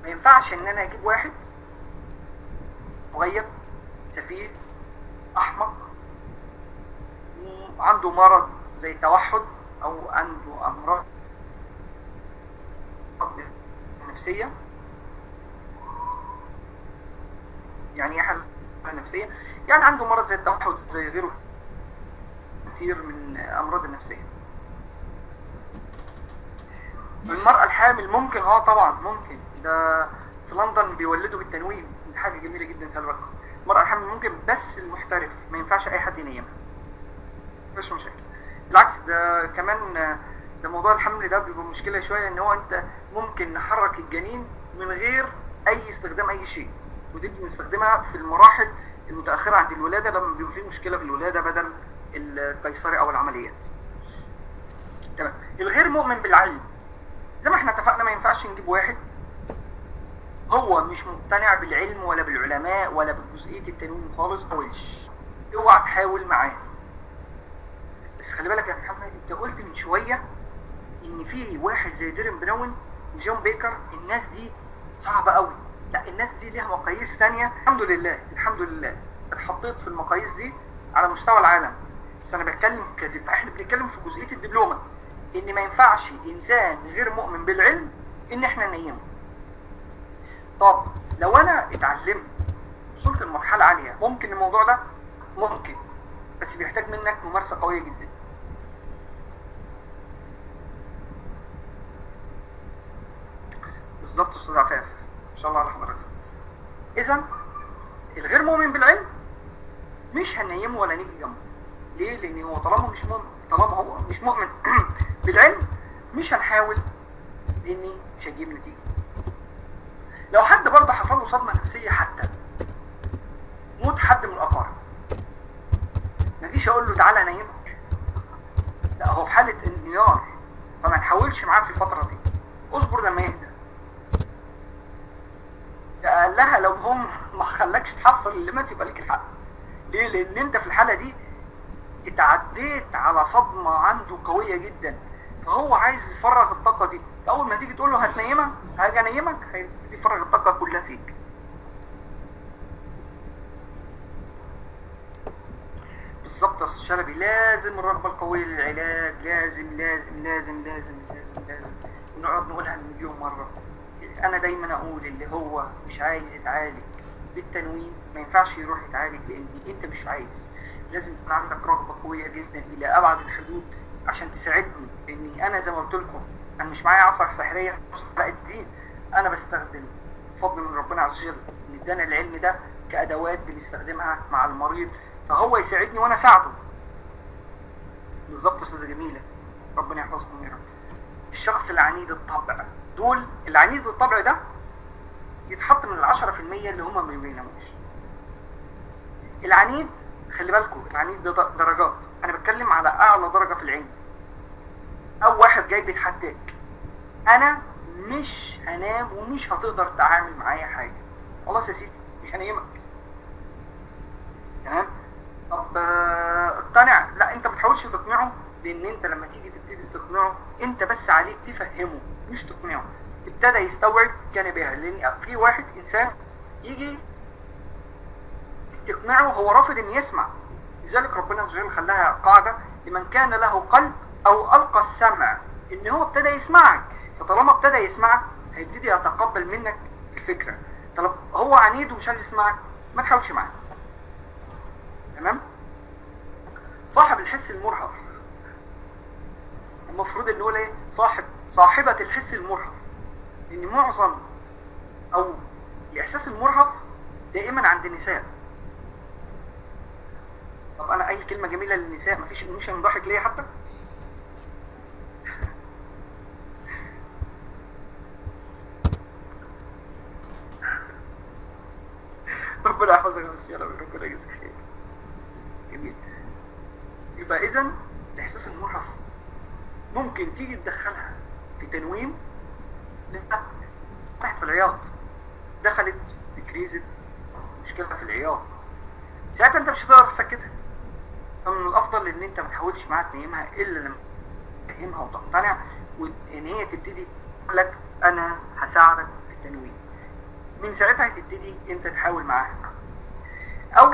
ما ينفعش إن أنا أجيب واحد مغيب سفيه أحمق عنده مرض زي التوحد أو عنده أمراض نفسية. يعني إيه حالة نفسية؟ يعني عنده مرض زي التوحد زي غيره كتير من امراض النفسية. المرأة الحامل ممكن آه طبعا ممكن ده في لندن بيولدوا بالتنويم حاجة جميلة جدا خلي بالكم. المرأة الحامل ممكن بس المحترف ما ينفعش أي حد ينيمها. مفيش مشاكل. بالعكس ده كمان ده موضوع الحمل ده بيبقى مشكلة شوية إن هو أنت ممكن نحرك الجنين من غير أي استخدام أي شيء. ودي بنستخدمها في المراحل المتأخرة عند الولادة لما بيبقى في مشكلة في الولادة بدل القيصري أو العمليات. تمام. الغير مؤمن بالعلم. زي ما إحنا اتفقنا ما ينفعش نجيب واحد هو مش مقتنع بالعلم ولا بالعلماء ولا بجزئيه التنويم خالص تحاولش اوعى تحاول معاه. بس خلي بالك يا محمد انت قلت من شوية إن في واحد زي ديرن براون وجون بيكر الناس دي صعبة قوي. لا الناس دي ليها مقاييس ثانية الحمد لله الحمد لله. اتحطيت في المقاييس دي على مستوى العالم. بس أنا بتكلم كدب إحنا بنتكلم في جزئية الدبلومة. إن ما ينفعش إنسان غير مؤمن بالعلم إن إحنا ننيمه. طب لو أنا اتعلمت وصلت لمرحلة عالية ممكن الموضوع ده؟ ممكن. بس بيحتاج منك ممارسة قوية جدا. بالظبط أستاذ عفاف. إن شاء الله على حضرتك. اذا الغير مؤمن بالعلم مش هنيمه ولا نيجي جنبه. ليه؟ لأن هو طالما مش مؤمن طالما هو مش مؤمن بالعلم مش هنحاول لاني مش هجيب نتيجة. لو حد برضه حصل له صدمة نفسية حتى موت حد من الأقارب. ما أجيش أقول له تعالى نيمك لا هو في حالة انهيار فما تحاولش معاه في الفترة دي. اصبر لما يهدى. قال لها لو هم ما خلاكش تحصل اللي مات يبقى لك الحق. ليه؟ لأن أنت في الحالة دي اتعديت على صدمة عنده قوية جدا. فهو عايز يفرغ الطاقة دي. أول ما تيجي تقول له هتنيمها هاجي أنيمك هيبتدي يفرغ الطاقة كلها فيك. بالظبط يا أستاذ شلبي. لازم الرغبة القوية للعلاج. لازم لازم لازم لازم لازم لازم. ونقعد نقولها المليون مرة. أنا دايما أقول اللي هو مش عايز يتعالج بالتنويم ما ينفعش يروح يتعالج لأن أنت مش عايز. لازم يكون عندك رغبة قوية جدا إلى أبعد الحدود عشان تساعدني لأني أنا زي ما قلت لكم أنا مش معايا عصا سحرية على الدين. أنا بستخدم فضل من ربنا عز وجل إن ادانا العلم ده كأدوات بنستخدمها مع المريض فهو يساعدني وأنا أساعده. بالظبط يا أستاذة جميلة. ربنا يحفظكم يا رب. الشخص العنيد الطبع. دول العنيد الطبع ده يتحط من في المية اللي هما ما بيناموش. العنيد خلي بالكم العنيد ده درجات. أنا بتكلم على أعلى درجة في العند أو واحد جاي بيتحداك. أنا مش هنام ومش هتقدر تتعامل معايا حاجة. خلاص يا سيدي مش هنيمك. تمام؟ طب اقتنع. لا أنت ما تحاولش تقنعه لأن أنت لما تيجي تبتدي تقنعه أنت بس عليك تفهمه مش تقنعه ابتدى يستوعب كان بها لأن في واحد إنسان يجي تقنعه هو رافض إن يسمع. لذلك ربنا عز وجل خلاها قاعدة لمن كان له قلب أو ألقى السمع إن هو ابتدى يسمعك. فطالما ابتدى يسمعك هيبتدي يتقبل منك الفكرة. طب هو عنيد ومش عايز يسمعك ما تحاولش معاه. تمام؟ صاحب الحس المرهف. المفروض إن نقول إيه؟ صاحب صاحبة الحس المرهف لأن معظم أو الإحساس المرهف دائما عند النساء. طب أنا أي كلمة جميلة للنساء مفيش ايموشن ضاحك ليه حتى؟ ربنا يحفظك يا أستاذ ربنا يجزيك خير. جميل. يبقى اذا الإحساس المرهف ممكن تيجي تدخلها في تنويم لا في العياط. دخلت في كريزة مشكلة في العياط. ساعتها أنت مش هتقدر تسكتها. فمن الأفضل إن أنت ما تحاولش معاها تنيمها إلا لما تفهمها وتقتنع وإن هي تبتدي تقول لك أنا هساعدك في التنويم. من ساعتها تبتدي أنت تحاول معاها. أو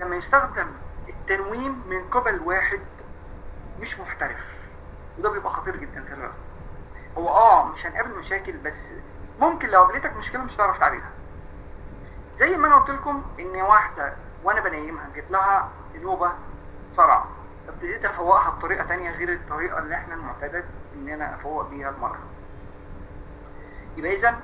لما يستخدم التنويم من قبل واحد مش محترف. وده بيبقى خطير جدا خلي بالك. هو آه مش هنقابل مشاكل بس ممكن لو قابلتك مشكلة مش هتعرف تعالجها. زي ما أنا قلت لكم إن واحدة وأنا بنيمها جت لها نوبة صرع ابتديت أفوقها بطريقة تانية غير الطريقة اللي إحنا المعتاد إن أنا أفوق بيها المرضى يبقى اذا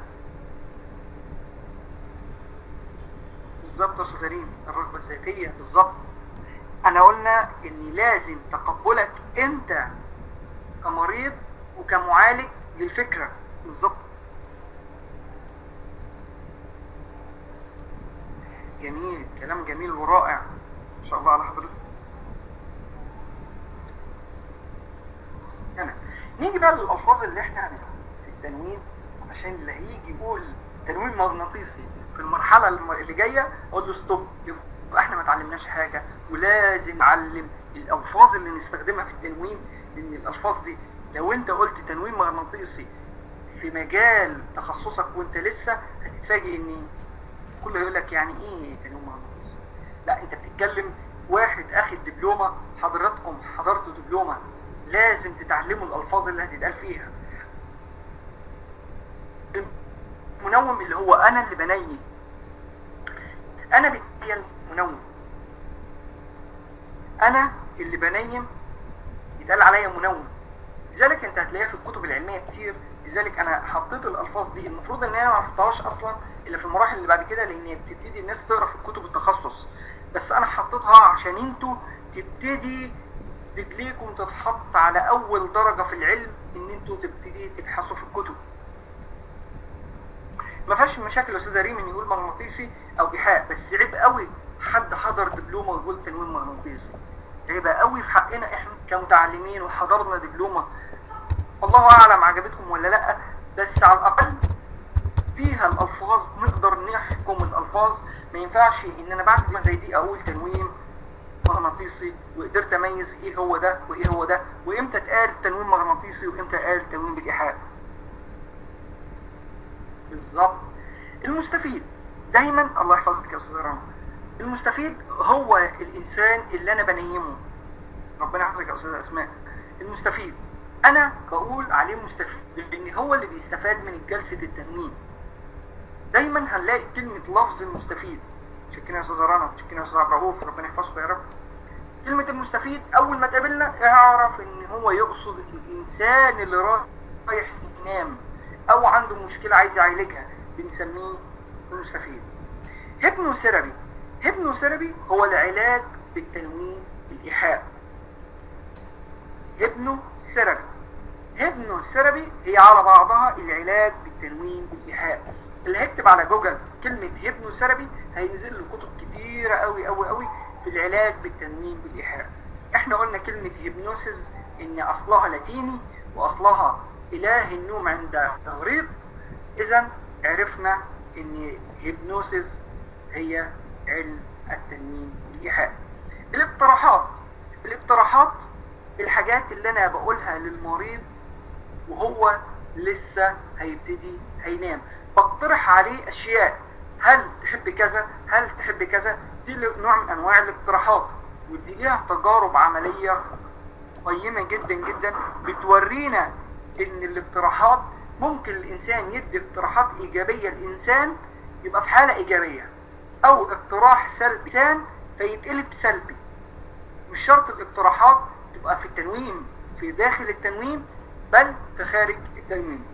بالظبط يا أستاذ ريم الرغبة الذاتية بالظبط. أنا قلنا إن لازم تقبلك أنت كمريض وكمعالج للفكرة. بالظبط. جميل. كلام جميل ورائع. إن شاء الله على حضرتك. تمام. نيجي بقى للألفاظ اللي إحنا هنستخدمها في التنوين عشان اللي هيجي يقول تنوين مغناطيسي في المرحلة اللي جاية أقول له ستوب يبقى إحنا ما اتعلمناش حاجة. ولازم نعلم الألفاظ اللي نستخدمها في التنوين لأن الألفاظ دي لو أنت قلت تنوين مغناطيسي في مجال تخصصك وأنت لسه هتتفاجئ إن كله يقول لك يعني إيه تنويم مغناطيسي؟ لا أنت بتتكلم واحد أخد دبلومة حضراتكم حضرتوا دبلومة لازم تتعلموا الألفاظ اللي هتتقال فيها. المنوم اللي هو أنا اللي بنيم أنا بتخيل منوم. أنا اللي بنيم يتقال عليا منوم لذلك انت هتلاقيها في الكتب العلمية كتير. لذلك أنا حطيت الألفاظ دي المفروض إن أنا ما أحطهاش أصلا إلا في المراحل اللي بعد كده لأن بتبتدي الناس تقرأ في كتب التخصص. بس أنا حطيتها عشان أنتوا تبتدي رجليكم تتحط على أول درجة في العلم إن أنتوا تبتدي تبحثوا في الكتب. ما فيهاش مشاكل يا أستاذ ريم إن يقول مغناطيسي أو إيحاء بس عيب قوي حد حضر دبلومة ويقول تنويم مغناطيسي. عيب قوي في حقنا إحنا كمتعلمين وحضرنا دبلومة. الله أعلم عجبتكم ولا لأ بس على الأقل فيها الألفاظ نقدر نحكم الألفاظ. ما ينفعش إن أنا بعد زي دي أقول تنويم مغناطيسي وقدرت أميز إيه هو ده وإيه هو ده وإمتى اتقال تنويم مغناطيسي وإمتى قال تنويم بالإيحاء. بالظبط. المستفيد. دايما الله يحفظك يا أستاذ رنا المستفيد هو الإنسان اللي أنا بنيمه. ربنا يحفظك يا أستاذ أسماء. المستفيد. أنا بقول عليه مستفيد لأن هو اللي بيستفاد من جلسه التنويم دايما هنلاقي كلمة لفظ المستفيد. شكرا يا أستاذ رنا. شكرا يا أستاذ عبد الرؤوف. ربنا يحفظكم يا رب. كلمة المستفيد أول ما تقابلنا اعرف إن هو يقصد الإنسان اللي رايح ينام أو عنده مشكلة عايز يعالجها. بنسميه المستفيد. hypnotherapy hypnotherapy هو العلاج بالتنويم بالإيحاء. hypnotherapy hypnotherapy هي على بعضها العلاج بالتنويم بالإيحاء. اللي هيكتب على جوجل كلمة hypnotherapy هينزل له كتب كتيرة قوي قوي قوي في العلاج بالتنويم بالإيحاء. إحنا قلنا كلمة hypnosis إن أصلها لاتيني وأصلها إله النوم عند تغريق. اذا عرفنا إن هيبنوسيس هي علم التنويم بالايحاء الاقتراحات الاقتراحات الحاجات اللي أنا بقولها للمريض وهو لسه هيبتدي هينام. بقترح عليه أشياء. هل تحب كذا؟ هل تحب كذا؟ دي نوع من أنواع الاقتراحات. ودي ليها تجارب عملية قيمة جدا جدا بتورينا إن الاقتراحات ممكن الإنسان يدي اقتراحات إيجابية. للانسان يبقى في حالة إيجابية. أو اقتراح سلبي. إنسان فيتقلب سلبي. مش شرط الاقتراحات تبقى في التنويم في داخل التنويم بل في خارج التنويم.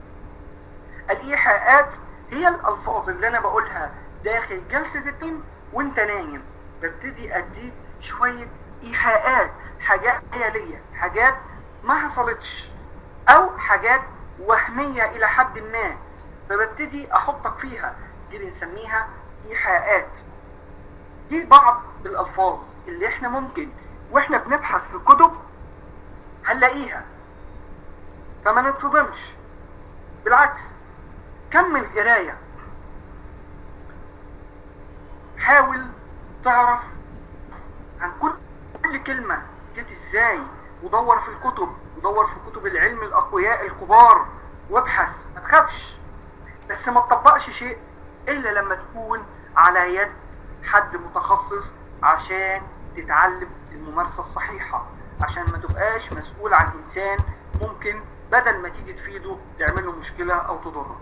الإيحاءات هي الألفاظ اللي أنا بقولها داخل جلسة التنويم وأنت نايم. ببتدي اديك شوية إيحاءات حاجات خيالية حاجات ما حصلتش أو حاجات وهمية إلى حد ما. فببتدي أحطك فيها دي بنسميها ايحاءات دي بعض الألفاظ اللي إحنا ممكن وإحنا بنبحث في الكتب هنلاقيها. فما نتصدمش. بالعكس كمل قرايه حاول تعرف عن كل كل كلمة جت إزاي ودور في الكتب ودور في كتب العلم الأقوياء الكبار وابحث. ما تخافش. بس ما تطبقش شيء. إلا لما تكون على يد حد متخصص عشان تتعلم الممارسة الصحيحة عشان ما تبقاش مسؤول عن إنسان ممكن بدل ما تيجي تفيده تعمل له مشكلة أو تضره.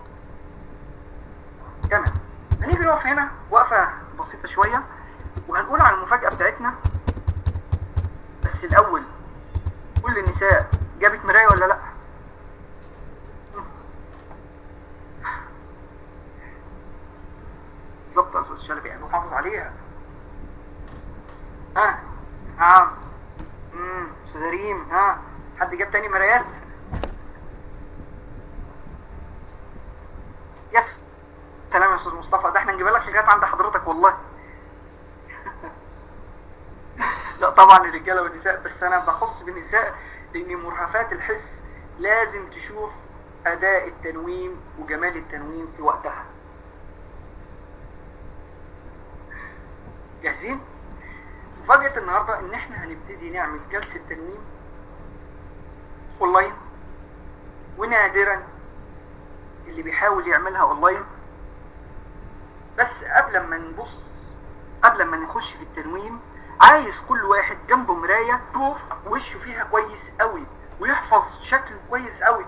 تمام. هنيجي نقف هنا وقفة بسيطة شوية وهنقول عن المفاجأة بتاعتنا. بس الأول كل النساء جابت مراية ولا لأ؟ بالظبط يا أستاذ شلبي أنا محافظ عليها. ها؟ نعم امم أستاذ ريم ها؟ حد جاب تاني مرايات؟ يس. سلام يا أستاذ مصطفى. ده إحنا نجيبها لك لغايه عند حضرتك والله. لا طبعا الرجالة والنساء بس أنا بخص بالنساء لأن مرهفات الحس لازم تشوف أداء التنويم وجمال التنويم في وقتها. جاهزين؟ مفاجأة النهارده إن إحنا هنبتدي نعمل جلسه تنويم أونلاين ونادرا اللي بيحاول يعملها أونلاين. بس قبل ما نبص قبل ما نخش في التنويم عايز كل واحد جنبه مراية يشوف وشه فيها كويس قوي ويحفظ شكله كويس قوي.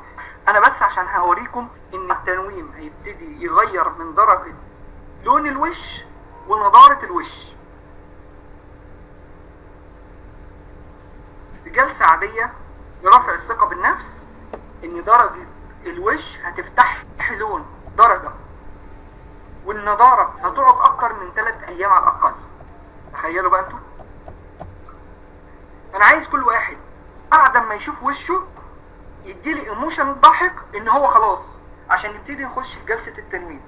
أنا بس عشان هوريكم إن التنويم هيبتدي يغير من درجة لون الوش ونضارة الوش. بجلسه عادية لرفع الثقة بالنفس إن درجة الوش هتفتح لون درجة والنضارة هتقعد أكتر من 3 أيام على الأقل. تخيلوا بقى أنتوا. أنا عايز كل واحد بعد ما يشوف وشه يديلي ايموشن ضحك إن هو خلاص عشان نبتدي نخش في جلسة التنويم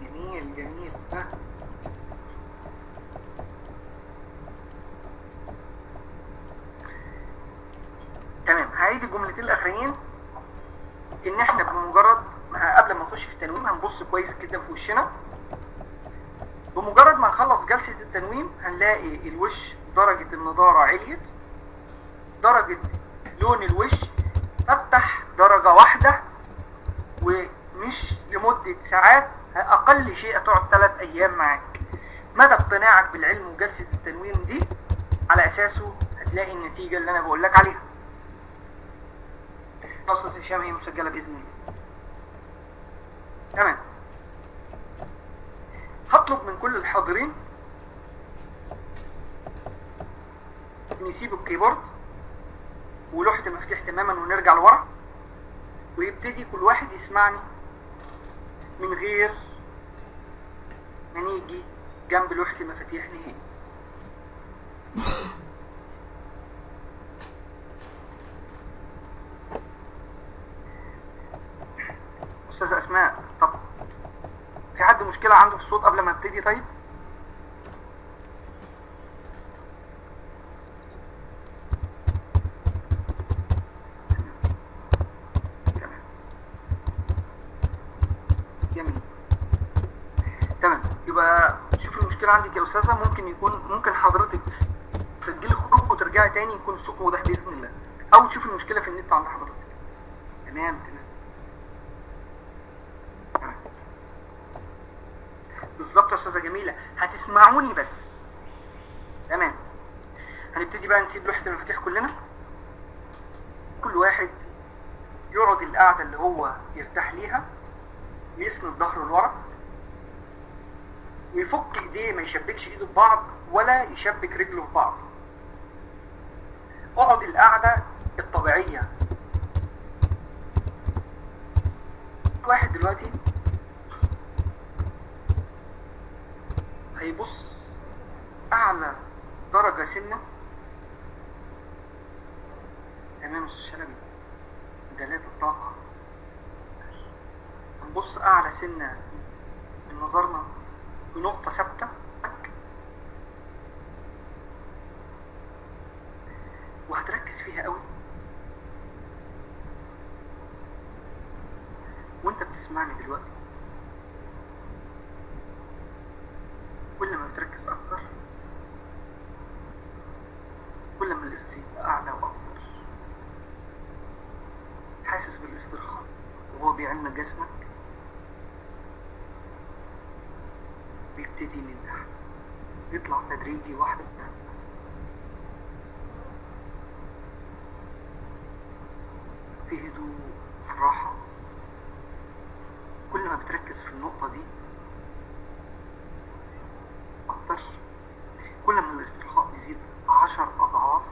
جميل جميل ها تمام هعيد الجملتين الاخرين ان إحنا بمجرد ما قبل ما نخش في التنويم هنبص كويس جدا في وشنا بمجرد ما نخلص جلسة التنويم هنلاقي الوش درجة النضارة عليت درجة لون الوش تفتح درجة واحدة ومش لمدة ساعات أقل شيء هتقعد ثلاث أيام معاك. مدى اقتناعك بالعلم وجلسة التنويم دي؟ على أساسه هتلاقي النتيجة اللي أنا بقول لك عليها. أستاذ هشام هي مسجلة بإذن الله. تمام. هطلب من كل الحاضرين إن يسيبوا الكيبورد ولوحة المفاتيح تماما ونرجع لورا ويبتدي كل واحد يسمعني من غير ما نيجي جنب لوحة المفاتيح نهائي أستاذة أسماء طب في حد مشكلة عنده في الصوت قبل ما أبتدي طيب؟ تمام جميل تمام يبقى شوف المشكلة عندك يا أستاذة ممكن يكون ممكن حضرتك تسجلي خروج وترجعي تاني يكون الصوت واضح بإذن الله. أو تشوف المشكلة في النت عند حضرتك. تمام تمام. بالظبط يا أستاذة جميلة. هتسمعوني بس. تمام. هنبتدي بقى نسيب لوحة المفاتيح كلنا. كل واحد يقعد القعدة اللي هو يرتاح ليها. يسند ظهره لورا. ويفك ايديه ما يشبكش ايده في بعض ولا يشبك رجله في بعض. اقعد القعدة الطبيعية. واحد دلوقتي هيبص أعلى درجة سنة. تمام شلبي؟ مجالات الطاقة. هنبص أعلى سنة من نظرنا. في نقطة ثابتة. وهتركز فيها قوي. وانت بتسمعني دلوقتي. كل ما بتركز أكتر كل ما الاستيعاب أعلى وأكتر حاسس بالاسترخاء وهو بيعم جسمك. بيبتدي من تحت. يطلع تدريجي واحدة في هدوء في راحة. كل ما بتركز في النقطة دي أكتر. كل ما الاسترخاء بيزيد عشر أضعاف.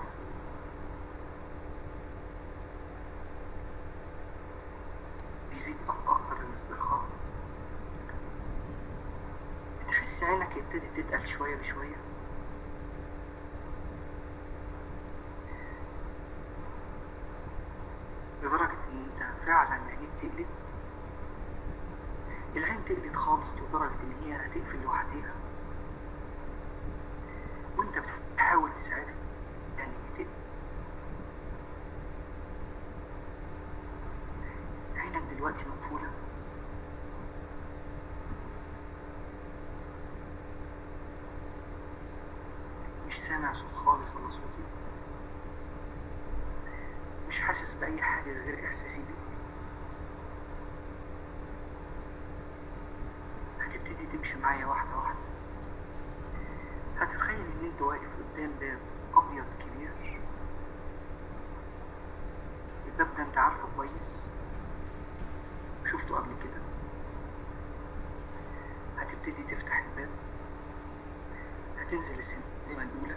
بيزيد أكتر الاسترخاء. بتحس عينك ابتدت تتقل شوية بشوية. لدرجة إن أنت فعلا عينيك تقلت. العين تقلت خالص لدرجة إن هي هتقفل لوحديها. وأنت بتحاول تساعدها يعني تقفل عينك دلوقتي مقفولة. مش سامع صوت خالص ولا صوتي. مش حاسس بأي حاجة غير إحساسي بيك. هتبتدي تمشي معايا واحدة واحدة. هتتخيل إن أنت واقف قدام باب أبيض كبير. الباب ده أنت عارفه كويس؟ شفته قبل كده. هتبتدي تفتح الباب. هتنزل السلمة الأولى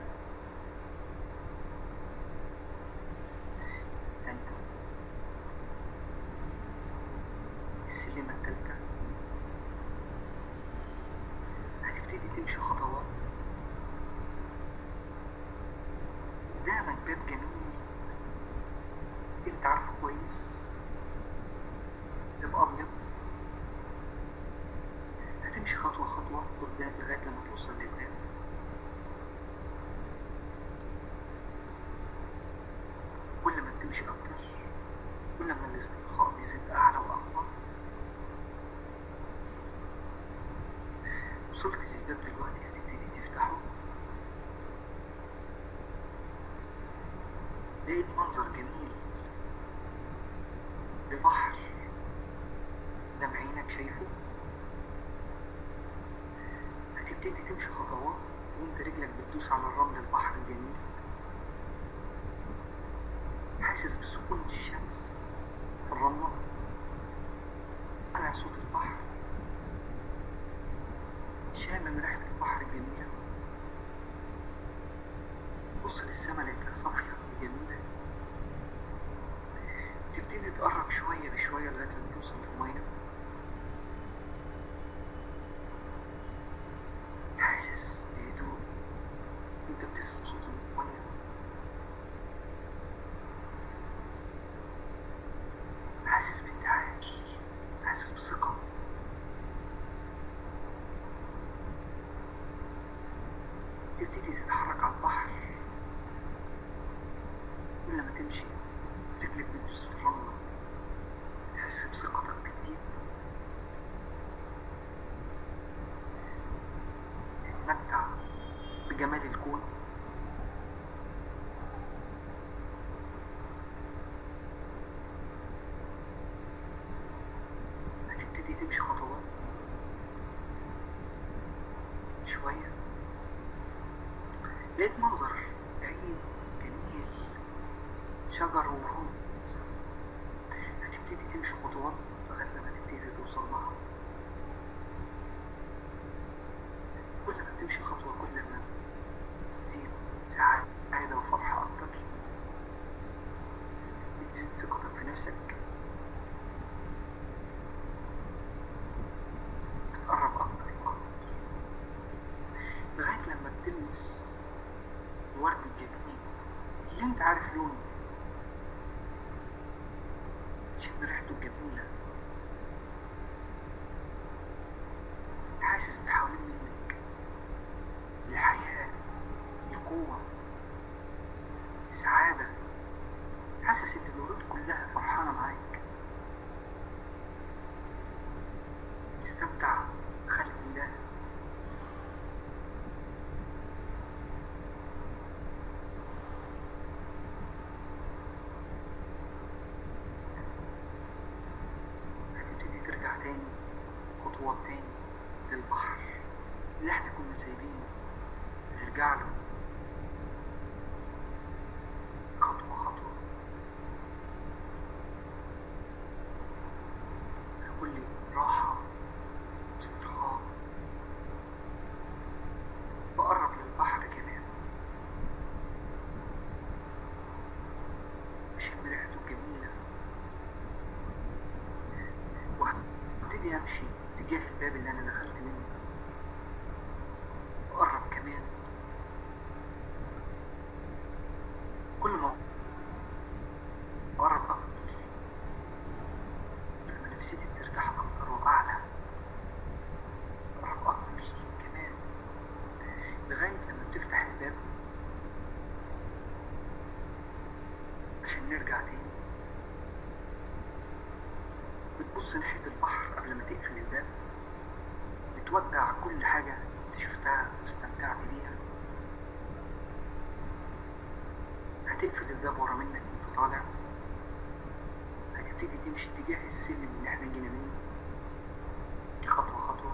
الثانية السلمة الثالثة هتبتدي تمشي خطوات قدامك باب جميل انت عارفه كويس باب أبيض هتمشي خطوة خطوة قدام لغاية لما توصل للباب كل ما بتمشي أكتر كل ما بيزيد أعلى وأعلى وصلت للباب دلوقتي هتبتدي تفتحه لقيت منظر جميل لبحر قدام عينك شايفه هتبتدي تمشي خطوات وانت رجلك بتدوس على الرمل البحر الجميل حاسس بسخونة الشمس في الرملة سامع صوت البحر شامم ريحة البحر الجميلة بص للسما لقيتها صافية وجميلة تبتدي تقرب شوية بشوية لغاية لما توصل للمية حاسس بهدوء انت بتسمع صوت المية حاسس بانتعاش حاسس بثقة تبتدي تتحرك على البحر كل ما تمشي رجلك بتدوس في الرملة تحس بثقتك بتزيد تتمتع بجمال الكون هتبتدي تمشي خطوات شوية لقيت منظر بعيد جميل. شجر وورود هتبتدي تمشي خطوات لغاية لما تبتدي توصل لها كل ما تمشي خطوة كل ما تزيد سعادة وفرحة أكتر بتزيد ثقتك في نفسك. بتقرب أكتر. وأكتر لغاية لما بتلمس ورد الجبين اللي انت عارف لونه خطوات تاني للبحر اللي إحنا كنا سايبينه. نرجع له. خطوة خطوة. بكل راحة واسترخاء. بقرب للبحر كمان. بشم ريحته الجميلة. وهبتدي أمشي. تجاه الباب اللي أنا دخلت منه وأقرب كمان كل ما أقرب أكتر لما نفسيتي بترتاح أكتر وأعلى أقرب أكتر كمان لغاية لما بتفتح الباب عشان نرجع تاني بتبص ناحية البحر قبل ما تقفل الباب بتودع كل حاجة انت شفتها واستمتعت بيها هتقفل الباب ورا منك وانت طالع هتبتدي تمشي اتجاه السلم اللي إحنا جينا منه خطوة خطوة.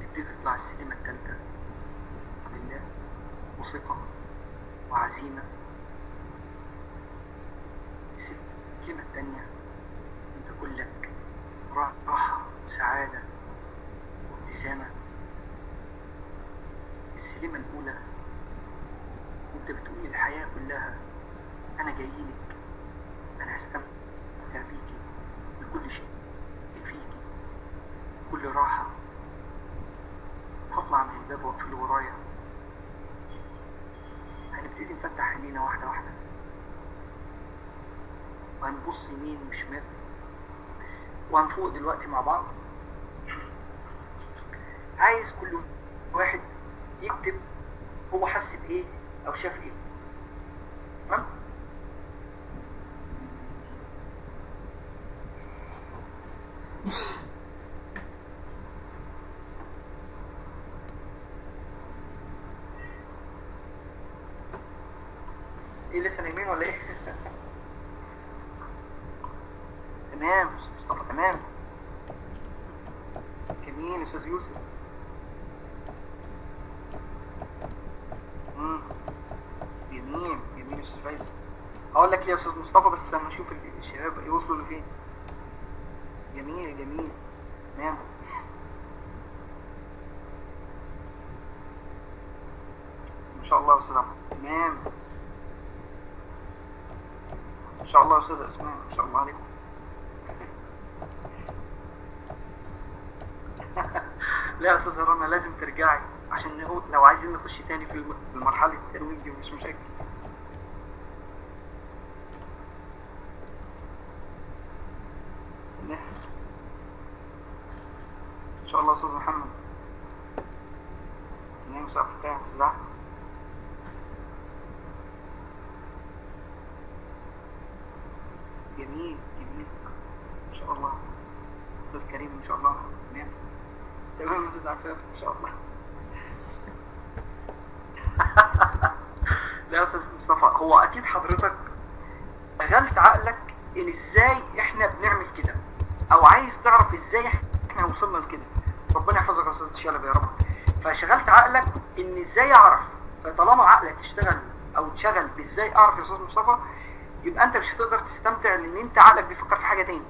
تبتدي تطلع السلمة التالتة. بالله وثقة وعزيمة السلمة التانية انت كلك راحة وسعادة وابتسامة السلمة الأولى وانت بتقول للحياة كلها أنا جايلك أنا هستمتع بيكي بكل شيء فيكي كل راحة هطلع من الباب واقفله ورايا هنبتدي نفتح عينينا واحدة واحدة وهنبص يمين وشمال وهنفوق دلوقتي مع بعض. عايز كل واحد يكتب هو حس بإيه أو شاف إيه. تمام؟ إيه لسه نايمين ولا إيه؟ تمام أستاذ مصطفى تمام. جميل أستاذ يوسف. مم. جميل جميل أستاذ فايزل هقول لك ليه يا أستاذ مصطفى بس لما أشوف الشباب يوصلوا لفين. جميل جميل. تمام. ما شاء الله يا أستاذ تمام. ما شاء الله يا أستاذ أسماء ما شاء الله عليكم. لا يا أستاذة رنا لازم ترجعي عشان لو عايزين نخش تاني في مرحله الترويج دي مش مشاكل. إن شاء الله أستاذ محمد. تمام مساء الفتاح أستاذ أحمد. جميل جميل. ما شاء الله. أستاذ كريم ما شاء الله. تمام. تمام أستاذ عفاف ما شاء الله. لا يا أستاذ مصطفى هو أكيد حضرتك شغلت عقلك إن إزاي إحنا بنعمل كده أو عايز تعرف إزاي إحنا وصلنا لكده. ربنا يحفظك يا أستاذ شلبي يا رب. فشغلت عقلك إن إزاي أعرف فطالما عقلك اشتغل أو اتشغل بإزاي أعرف يا أستاذ مصطفى يبقى أنت مش هتقدر تستمتع لأن أنت عقلك بيفكر في حاجة تاني.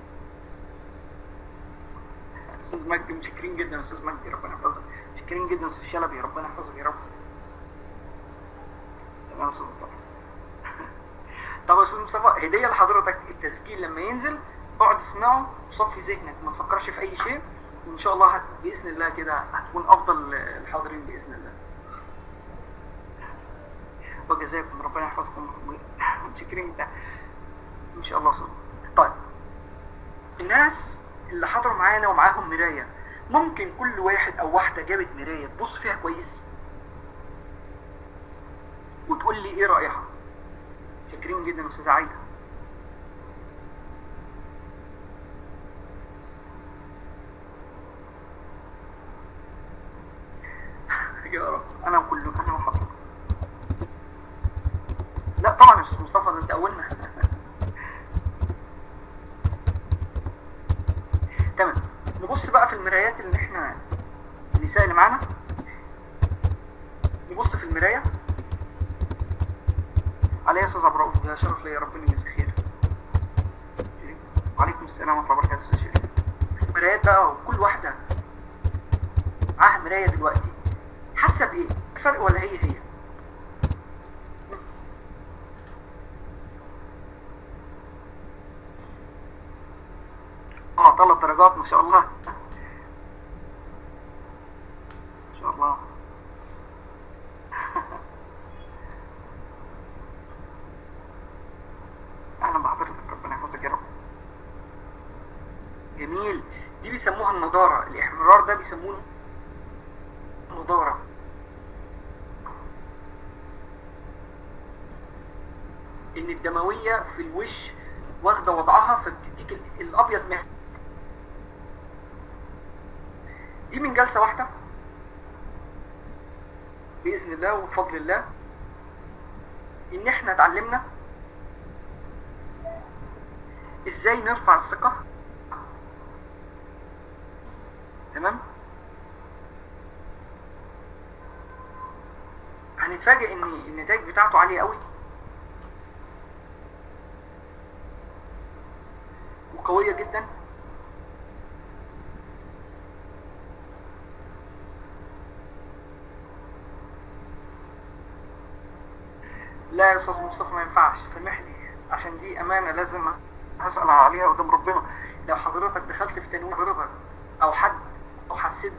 أستاذ مجدي متشكرين جدا أستاذ مجدي ربنا يحفظك. متشكرين جدا أستاذ شلبي ربنا يحفظك يا رب. تمام أستاذ مصطفى. طب يا أستاذ مصطفى هدية لحضرتك التسجيل لما ينزل اقعد اسمعه وصفي ذهنك ما تفكرش في أي شيء وإن شاء الله هت... بإذن الله كده هتكون أفضل الحاضرين بإذن الله. وجزاكم ربنا يحفظكم. متشكرين إن شاء الله صدق. طيب الناس اللي حضروا معانا ومعاهم مراية. ممكن كل واحد أو واحدة جابت مراية تبص فيها كويس وتقول لي إيه رأيها؟ شاكرين جدا أستاذة عايدة يا رب أنا وكل أنا وحضرتك لا طبعا يا أستاذ مصطفى ده انت اولنا تمام نبص بقى في المرايات اللي إحنا النساء اللي معانا نبص في المرايه عليا يا أستاذ عبد الرؤوف ده شرف ليا ربنا يجزيك خير وعليكم السلام ورحمه الله وبركاته أستاذ شريف مرايات بقى وكل واحدة معاها مرايه دلوقتي حاسه بايه الفرق ولا هي هي آه ثلاث درجات ما شاء الله ما الله. أهلا بحضرتك ربنا يحفظك يا رب. جميل. دي بيسموها النضارة. الاحمرار ده بيسموه نضارة. إن الدموية في الوش واخدة وضعها فبتديك ال- الأبيض مع دي من جلسة واحدة. بإذن الله وبفضل الله إن إحنا اتعلمنا إزاي نرفع الثقة. تمام؟ هنتفاجئ إن النتائج بتاعته عالية قوي. وقوية جدا. لا يا أستاذ مصطفى ما ينفعش. سامحني. عشان دي أمانة لازم هسأل عليها قدام ربنا. لو حضرتك دخلت في تنوين حضرتك أو حد أو حسيت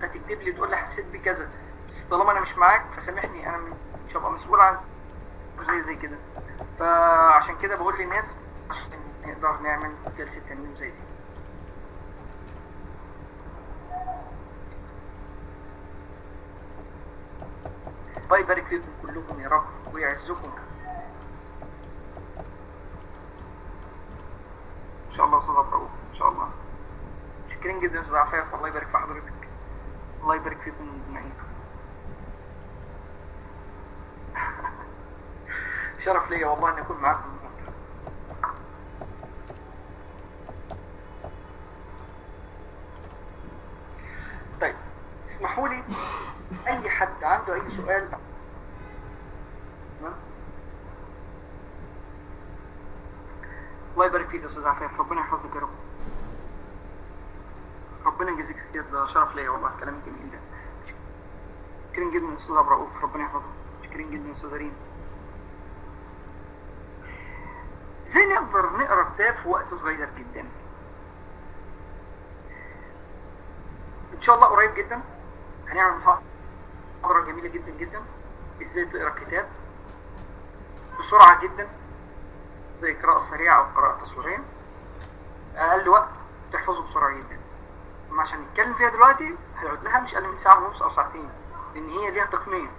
هتكتب لي تقول لي حسيت بكذا. بس طالما أنا مش معاك فسامحني. أنا مش هبقى مسؤول عن زي زي كده. فعشان كده بقول للناس عشان نقدر نعمل جلسة تنويم زي دي. الله يبارك فيكم كلكم يا رب ويعزكم. إن شاء الله أستاذ عبد الرؤوف إن شاء الله. متشكرين جدا أستاذ عفاف الله يبارك في حضرتك. الله يبارك فيكم اجمعين شرف ليا والله إني أكون معاكم النهارده طيب اسمحوا لي اي حد عنده اي سؤال تمام الله يبارك فيك يا أستاذ عفاف. ربنا يحفظك يا رب. ربنا يجزيك خير. ده شرف ليا والله. كلام جميل ده. شكرا جدا يا أستاذ عبد الرؤوف. ربنا يحفظك. شكرا جدا يا أستاذ ريم. إزاي نقدر نقرأ كتاب في وقت صغير جدا؟ إن شاء الله قريب جدا. هنعمل جميلة جدا جدا. إزاي تقرأ كتاب؟ بسرعة جدا. زي القراءه السريعه أو القراءه التصويريه أقل وقت تحفظه بسرعة جدا. أما عشان نتكلم فيها دلوقتي هيقعد لها مش أقل من ساعة ونص أو ساعتين لأن هي ليها تقنيه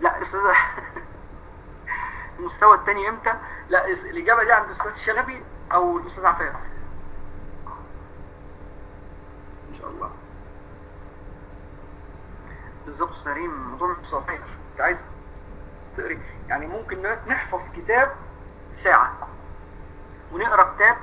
لا أستاذ المستوى التاني إمتى؟ لا الإجابة دي عند الاستاذ شلبي أو الأستاذ عفاف ان شاء الله بالظبط سليم الموضوع مش صغير انت عايز تقري يعني ممكن نحفظ كتاب ساعة ونقرأ كتاب